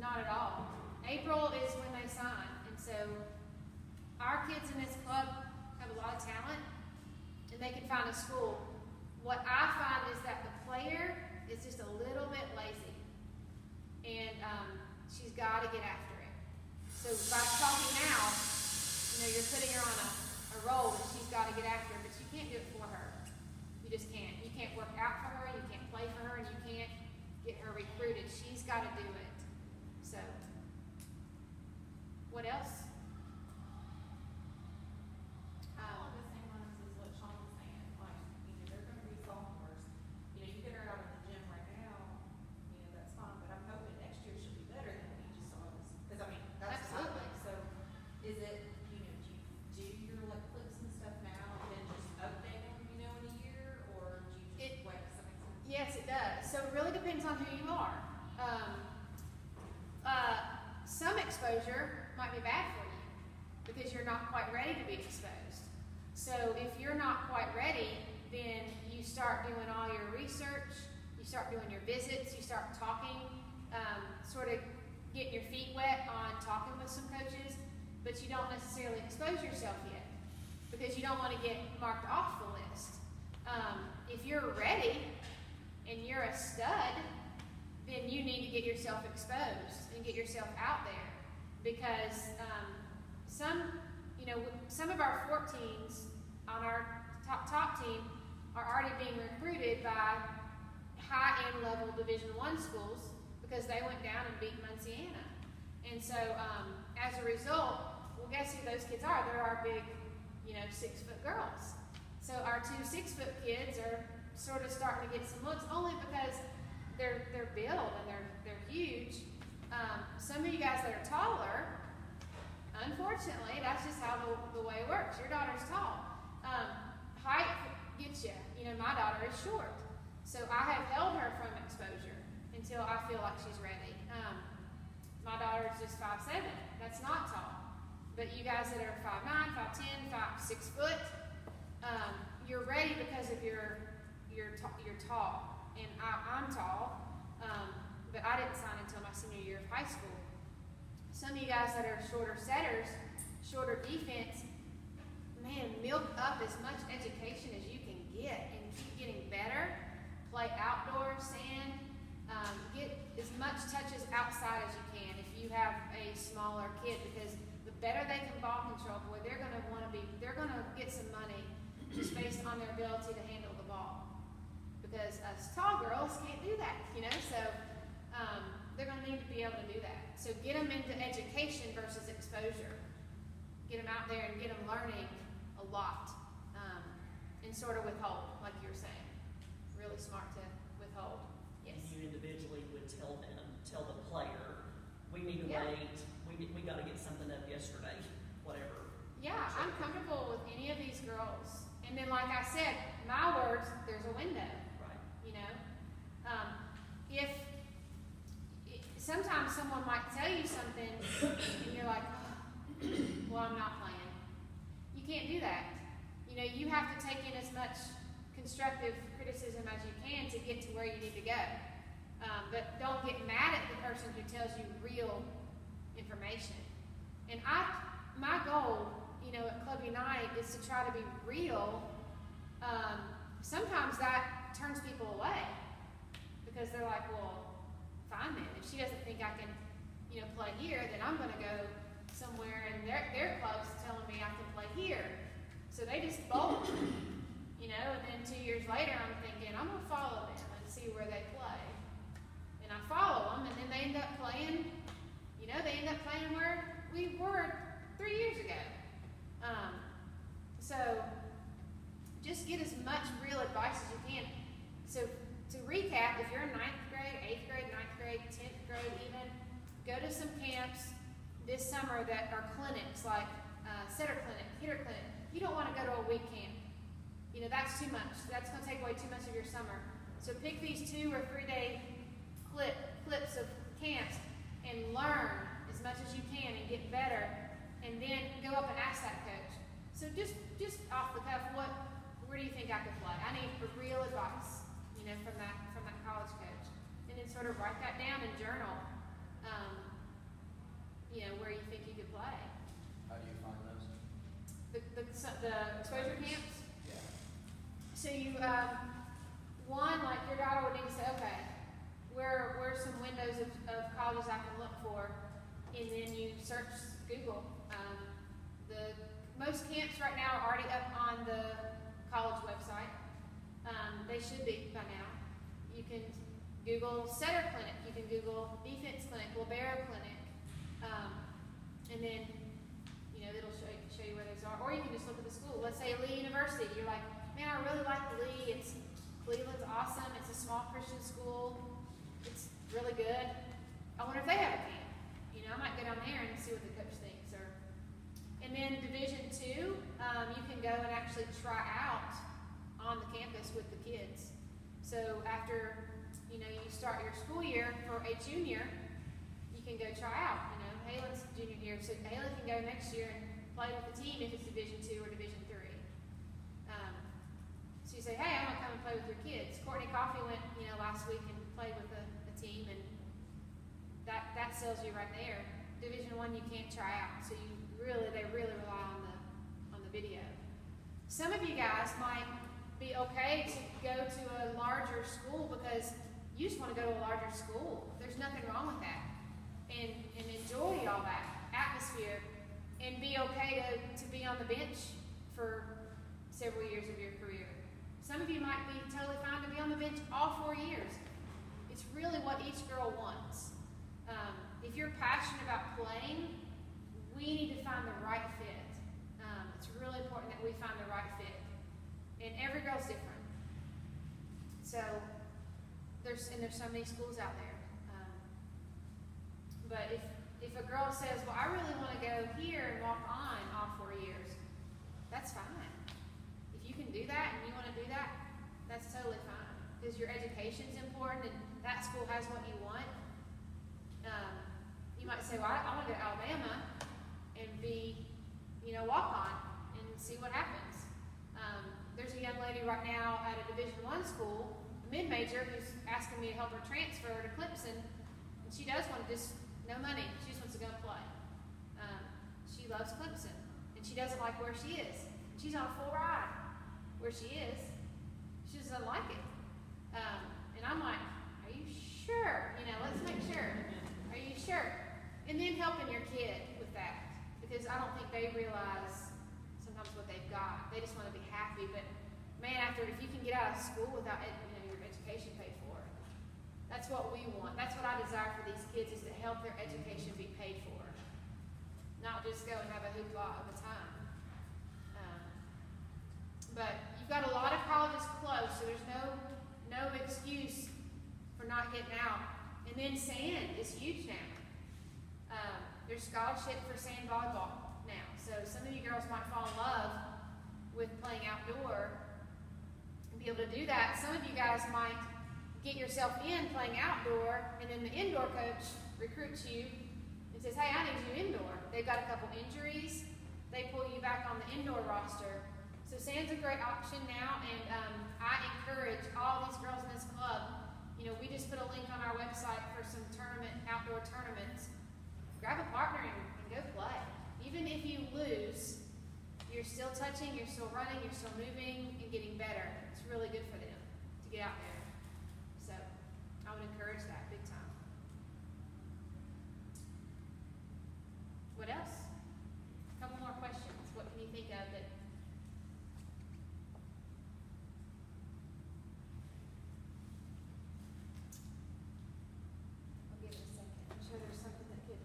not at all. April is when they sign, and so our kids in this club have a lot of talent, and they can find a school. What I find is that the player is just a little bit lazy, and um, she's got to get after it. So by talking now, you know, you're putting her on a, a role that she's got to get after, it, but you can't do it for her. You just can't. You can't work out for her, you can't play for her, and you can't get her recruited. She's got to do it. So, what else? Along the same lines as what Sean was saying, like, you know, they're gonna be sophomores, you know, you get her out of the gym right now, you know, that's fine, but I'm hoping next year she'll be better than what you just saw this, cause I mean, that's what I Absolutely. think, so, is it, you know, do you do your like clips and stuff now, and then just update them, you know, in a year, or do you It- just wait, does that make sense? Yes, it does. So it really depends on who you are. Um, uh, some exposure might be bad for you because you're not quite ready to be exposed. So if you're not quite ready, then you start doing all your research, you start doing your visits, you start talking, um, sort of getting your feet wet on talking with some coaches, but you don't necessarily expose yourself yet because you don't want to get marked off the list. Um, if you're ready, and you're a stud, then you need to get yourself exposed and get yourself out there because um, some, you know, some of our 14s on our top top team are already being recruited by high end level Division One schools because they went down and beat Munciana, and so um, as a result, well, guess who those kids are? They're our big, you know, six foot girls. So our two six foot kids are sort of starting to get some looks only because they're they're built and they're they're huge. Um, some of you guys that are taller, unfortunately, that's just how the, the way it works. Your daughter's tall. Um, height gets you. You know, my daughter is short, so I have held her from exposure until I feel like she's ready. Um, my daughter is just five seven. That's not tall. But you guys that are five nine, five ten, five six foot, um, you're ready because of your you're tall, and I, I'm tall, um, but I didn't sign until my senior year of high school. Some of you guys that are shorter setters, shorter defense, man, milk up as much education as you can get and keep getting better. Play outdoor sand, um, get as much touches outside as you can if you have a smaller kid because the better they can ball control, boy, they're gonna wanna be, they're gonna get some money just based on their ability to handle. Because us tall girls can't do that, you know, so, um, they're gonna need to be able to do that. So get them into education versus exposure. Get them out there and get them learning a lot, um, and sort of withhold, like you were saying. Really smart to withhold, yes. You individually would tell them, tell the player, we need to Yeah. wait, we, we gotta get something up yesterday, whatever. Yeah, I'm comfortable with any of these girls. And then, like I said, my words, there's a window, Right. you know? Um, if, sometimes someone might tell you something and you're like, well, I'm not playing. You can't do that. You know, you have to take in as much constructive criticism as you can to get to where you need to go. Um, but don't get mad at the person who tells you real information. And I, my goal, you know, at Club Unite is to try to be real. Um, sometimes that turns people away because they're like, well, fine then. if she doesn't think I can, you know, play here, then I'm going to go somewhere, and their their club's telling me I can play here, so they just bolt, you know. And then two years later, I'm thinking I'm going to follow them and see where they play, and I follow them, and then they end up playing, you know, they end up playing where we were three years ago. Um, so just get as much real advice as you can. So recap, if you're in ninth grade, eighth grade, ninth grade, tenth grade even, go to some camps this summer that are clinics, like, uh, setter clinic, hitter clinic. You don't wanna go to a week camp. You know, that's too much. That's gonna take away too much of your summer. So pick these two or three day clip, clips of camps and learn as much as you can and get better. And then go up and ask that coach. So just, just off the cuff, what, where do you think I could play? I need real advice, you know, from that, from that college coach. And then sort of write that down and journal, um, you know, where you think you could play. How do you find those? The, the, so- the exposure camps, Yeah. so you, um, one, like your daughter would need to say, okay, where, where's some windows of, of colleges I can look for? And then you search Google. Um, the, most camps right now are already up on the college website. Um, they should be by now. You can Google setter clinic, you can Google defense clinic, libero clinic. Um, and then, you know, it'll show you, show you where those are. Or you can just look at the school. Let's say Lee University. You're like, man, I really like Lee. It's Cleveland's awesome. It's a small Christian school. It's really good. I wonder if they have a camp. You know, I might go down there and see what the coach thinks. Or, and then Division Two, um, you can go and actually try out on the campus with the kids. So after you know you start your school year for a junior, you can go try out. You know, Halen's junior year, so Halen can go next year and play with the team if it's Division Two or Division Three. Um, so you say, hey, I'm gonna come and play with your kids. Courtney Coffee went, you know, last week and played with a, a team, and that that sells you right there. Division One, you can't try out, so you really they really rely on the on the video. Some of you guys might be okay to go to a larger school because you just want to go to a larger school. There's nothing wrong with that, and and enjoy all that atmosphere, and be okay to to be on the bench for several years of your career. Some of you might be totally fine to be on the bench all four years. It's really what each girl wants. Um, if you're passionate about playing, we need to find the right fit. Um, it's really important that we find the right fit. And every girl's different. So there's and there's so many schools out there. Um, but if if a girl says, "Well, I really want to go here and walk on all four years," that's fine. If you can do that and you want to do that, that's totally fine. Because your education's important and that school has what you want. Um, you might say, well, I, I want to go to Alabama and be, you know, walk on and see what happens. A young lady right now at a Division One school, a mid-major, who's asking me to help her transfer to Clemson, and she does want to just no money. She just wants to go play. Um, she loves Clemson, and she doesn't like where she is. She's on a full ride where she is. She doesn't like it. Um, and I'm like, are you sure? You know, let's make sure. Are you sure? And then helping your kid with that. Because I don't think they realize sometimes what they've got. They just want to be happy. But man, after it if you can get out of school without you know, your education paid for, that's what we want. That's what I desire for these kids is to help their education be paid for. Not just go and have a hoopla of a time. Um, but you've got a lot of colleges closed, so there's no no excuse for not getting out. And then sand is huge now. Um, there's scholarship for sand volleyball now, so some of you girls might fall in love with playing outdoor be able to do that. Some of you guys might get yourself in playing outdoor, and then the indoor coach recruits you and says, "Hey, I need you indoor." They've got a couple injuries. They pull you back on the indoor roster. So sand's a great option now, and um, I encourage all these girls in this club. You know, we just put a link on our website for some tournament, outdoor tournaments. Grab a partner and, and go play. Even if you lose, you're still touching, you're still running, you're still moving and getting better. It's really good for them to out there. So I would encourage that big time. What else? A couple more questions. What can you think of that I'll give it a second. I'm sure there's something that could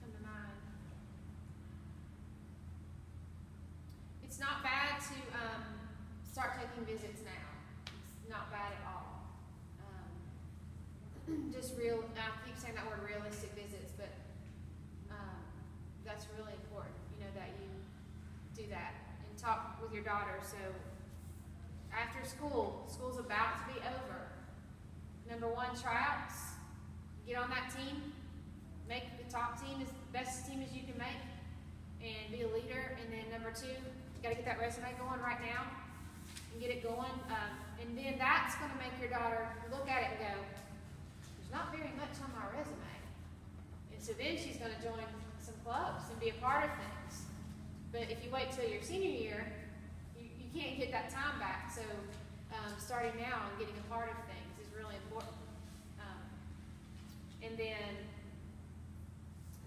come to mind. It's not bad to start taking visits now. It's not bad at all. Um, just real, I keep saying that word realistic visits, but um, that's really important, you know, that you do that and talk with your daughter. So after school, school's about to be over. Number one, tryouts. Get on that team. Make the top team as the best team as you can make and be a leader. And then number two, you got to get that resume going right now and get it going, um, and then that's gonna make your daughter look at it and go, there's not very much on my resume. And so then she's gonna join some clubs and be a part of things. But if you wait till your senior year, you, you can't get that time back. So um, starting now and getting a part of things is really important. Um, and then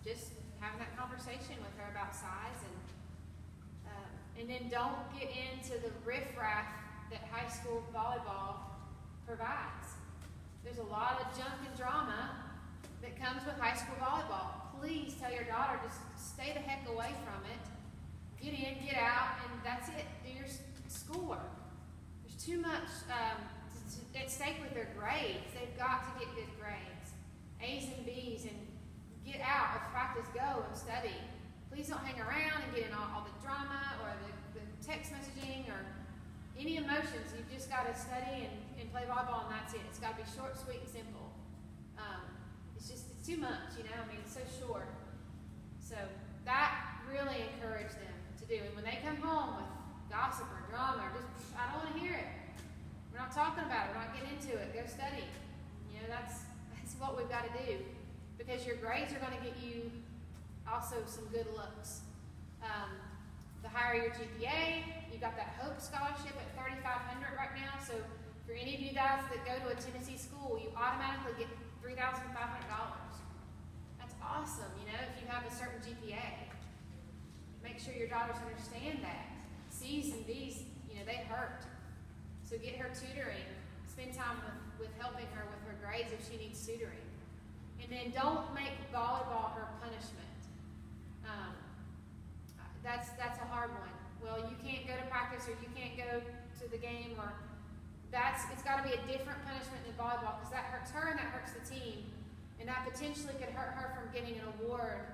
just having that conversation with her about size and and then don't get into the riffraff that high school volleyball provides. There's a lot of junk and drama that comes with high school volleyball. Please tell your daughter to stay the heck away from it. Get in, get out, and that's it. Do your schoolwork. There's too much um, at stake with their grades. They've got to get good grades, A's and B's, and get out of practice, go and study. Please don't hang around and get in all, all the drama or the, the text messaging or any emotions. You've just got to study and, and play volleyball, and that's it. It's got to be short, sweet, and simple. Um, it's just it's too much, you know. I mean, it's so short. So that really encouraged them to do. And when they come home with gossip or drama or just I don't want to hear it. We're not talking about it. We're not getting into it. Go study. You know, that's that's what we've got to do because your grades are going to get you also some good looks. Um, the higher your GPA, you've got that Hope Scholarship at 3,500 right now. So for any of you guys that go to a Tennessee school, you automatically get $3,500. That's awesome, you know, if you have a certain GPA. Make sure your daughters understand that. C's and D's, you know, they hurt. So get her tutoring. Spend time with, with helping her with her grades if she needs tutoring. And then don't make volleyball her punishment. Um, that's that's a hard one. Well, you can't go to practice or you can't go to the game or that's it's got to be a different punishment than volleyball because that hurts her and that hurts the team, and that potentially could hurt her from getting an award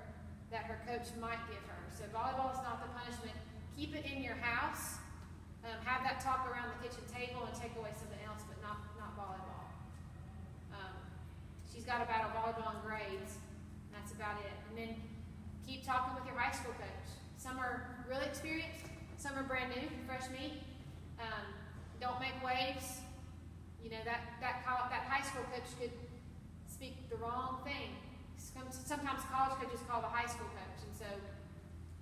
that her coach might give her. So volleyball is not the punishment. Keep it in your house. Um, have that talk around the kitchen table and take away something else, but not not volleyball. Um, she's got to battle volleyball and grades. That's about it. And then keep talking with your high school coach. Some are really experienced, some are brand new, fresh meat. Um, don't make waves. You know that that that high school coach could speak the wrong thing. Sometimes college coaches call the high school coach, and so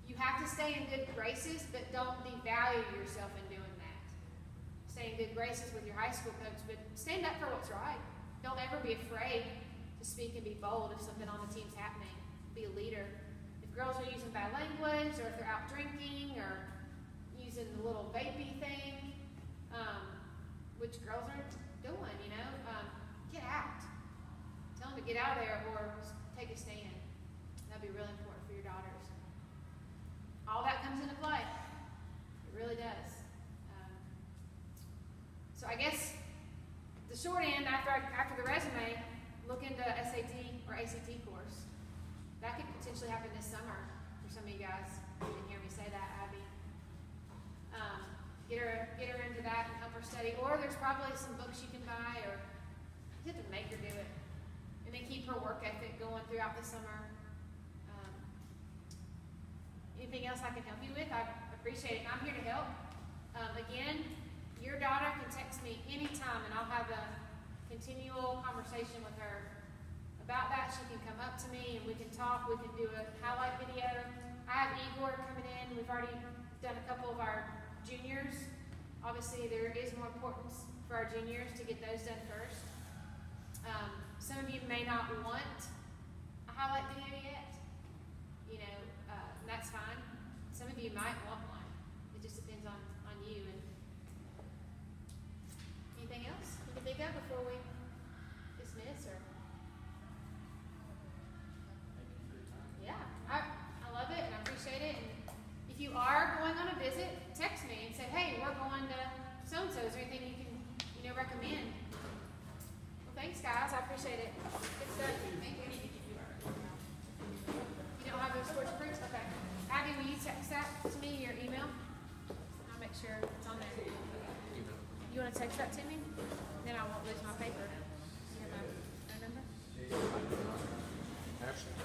you have to stay in good graces, but don't devalue yourself in doing that. Stay in good graces with your high school coach, but stand up for what's right. Don't ever be afraid to speak and be bold if something on the team's happening. Be a leader. Girls are using bad language, or if they're out drinking, or using the little vapey thing, um, which girls are doing, you know, um, get out. Tell them to get out of there or take a stand. That'd be really important for your daughters. All that comes into play. It really does. Um, so I guess the short end after after the resume, look into SAT or ACT course. That could potentially happen this summer for some of you guys. You didn't hear me say that, Abby. Um, get her get her into that and help her study. Or there's probably some books you can buy, or you have to make her do it, and then keep her work ethic going throughout the summer. Um, anything else I can help you with? I appreciate it. I'm here to help. Um, again, your daughter can text me anytime, and I'll have a continual conversation with her about that. She can come up to me and we can talk. We can do a highlight video. I have Igor coming in. We've already done a couple of our juniors. Obviously, there is more importance for our juniors to get those done first. Um, some of you may not want a highlight video yet. You know, uh, that's fine. Some of you might want one. It just depends on, on you. And anything else you can think of before we dismiss or? Thank you for your time. Yeah, I, I love it and I appreciate it. And if you are going on a visit, text me and say, hey, we're going to so and so. Is there anything you can, you know, recommend? Well, thanks, guys, I appreciate it. Good stuff. Thank you. You don't have those sports fruits? Okay. Abby, will you text that to me, your email? I'll make sure it's on there. You wanna text that to me? Then I won't lose my paper. You have my number? Actually.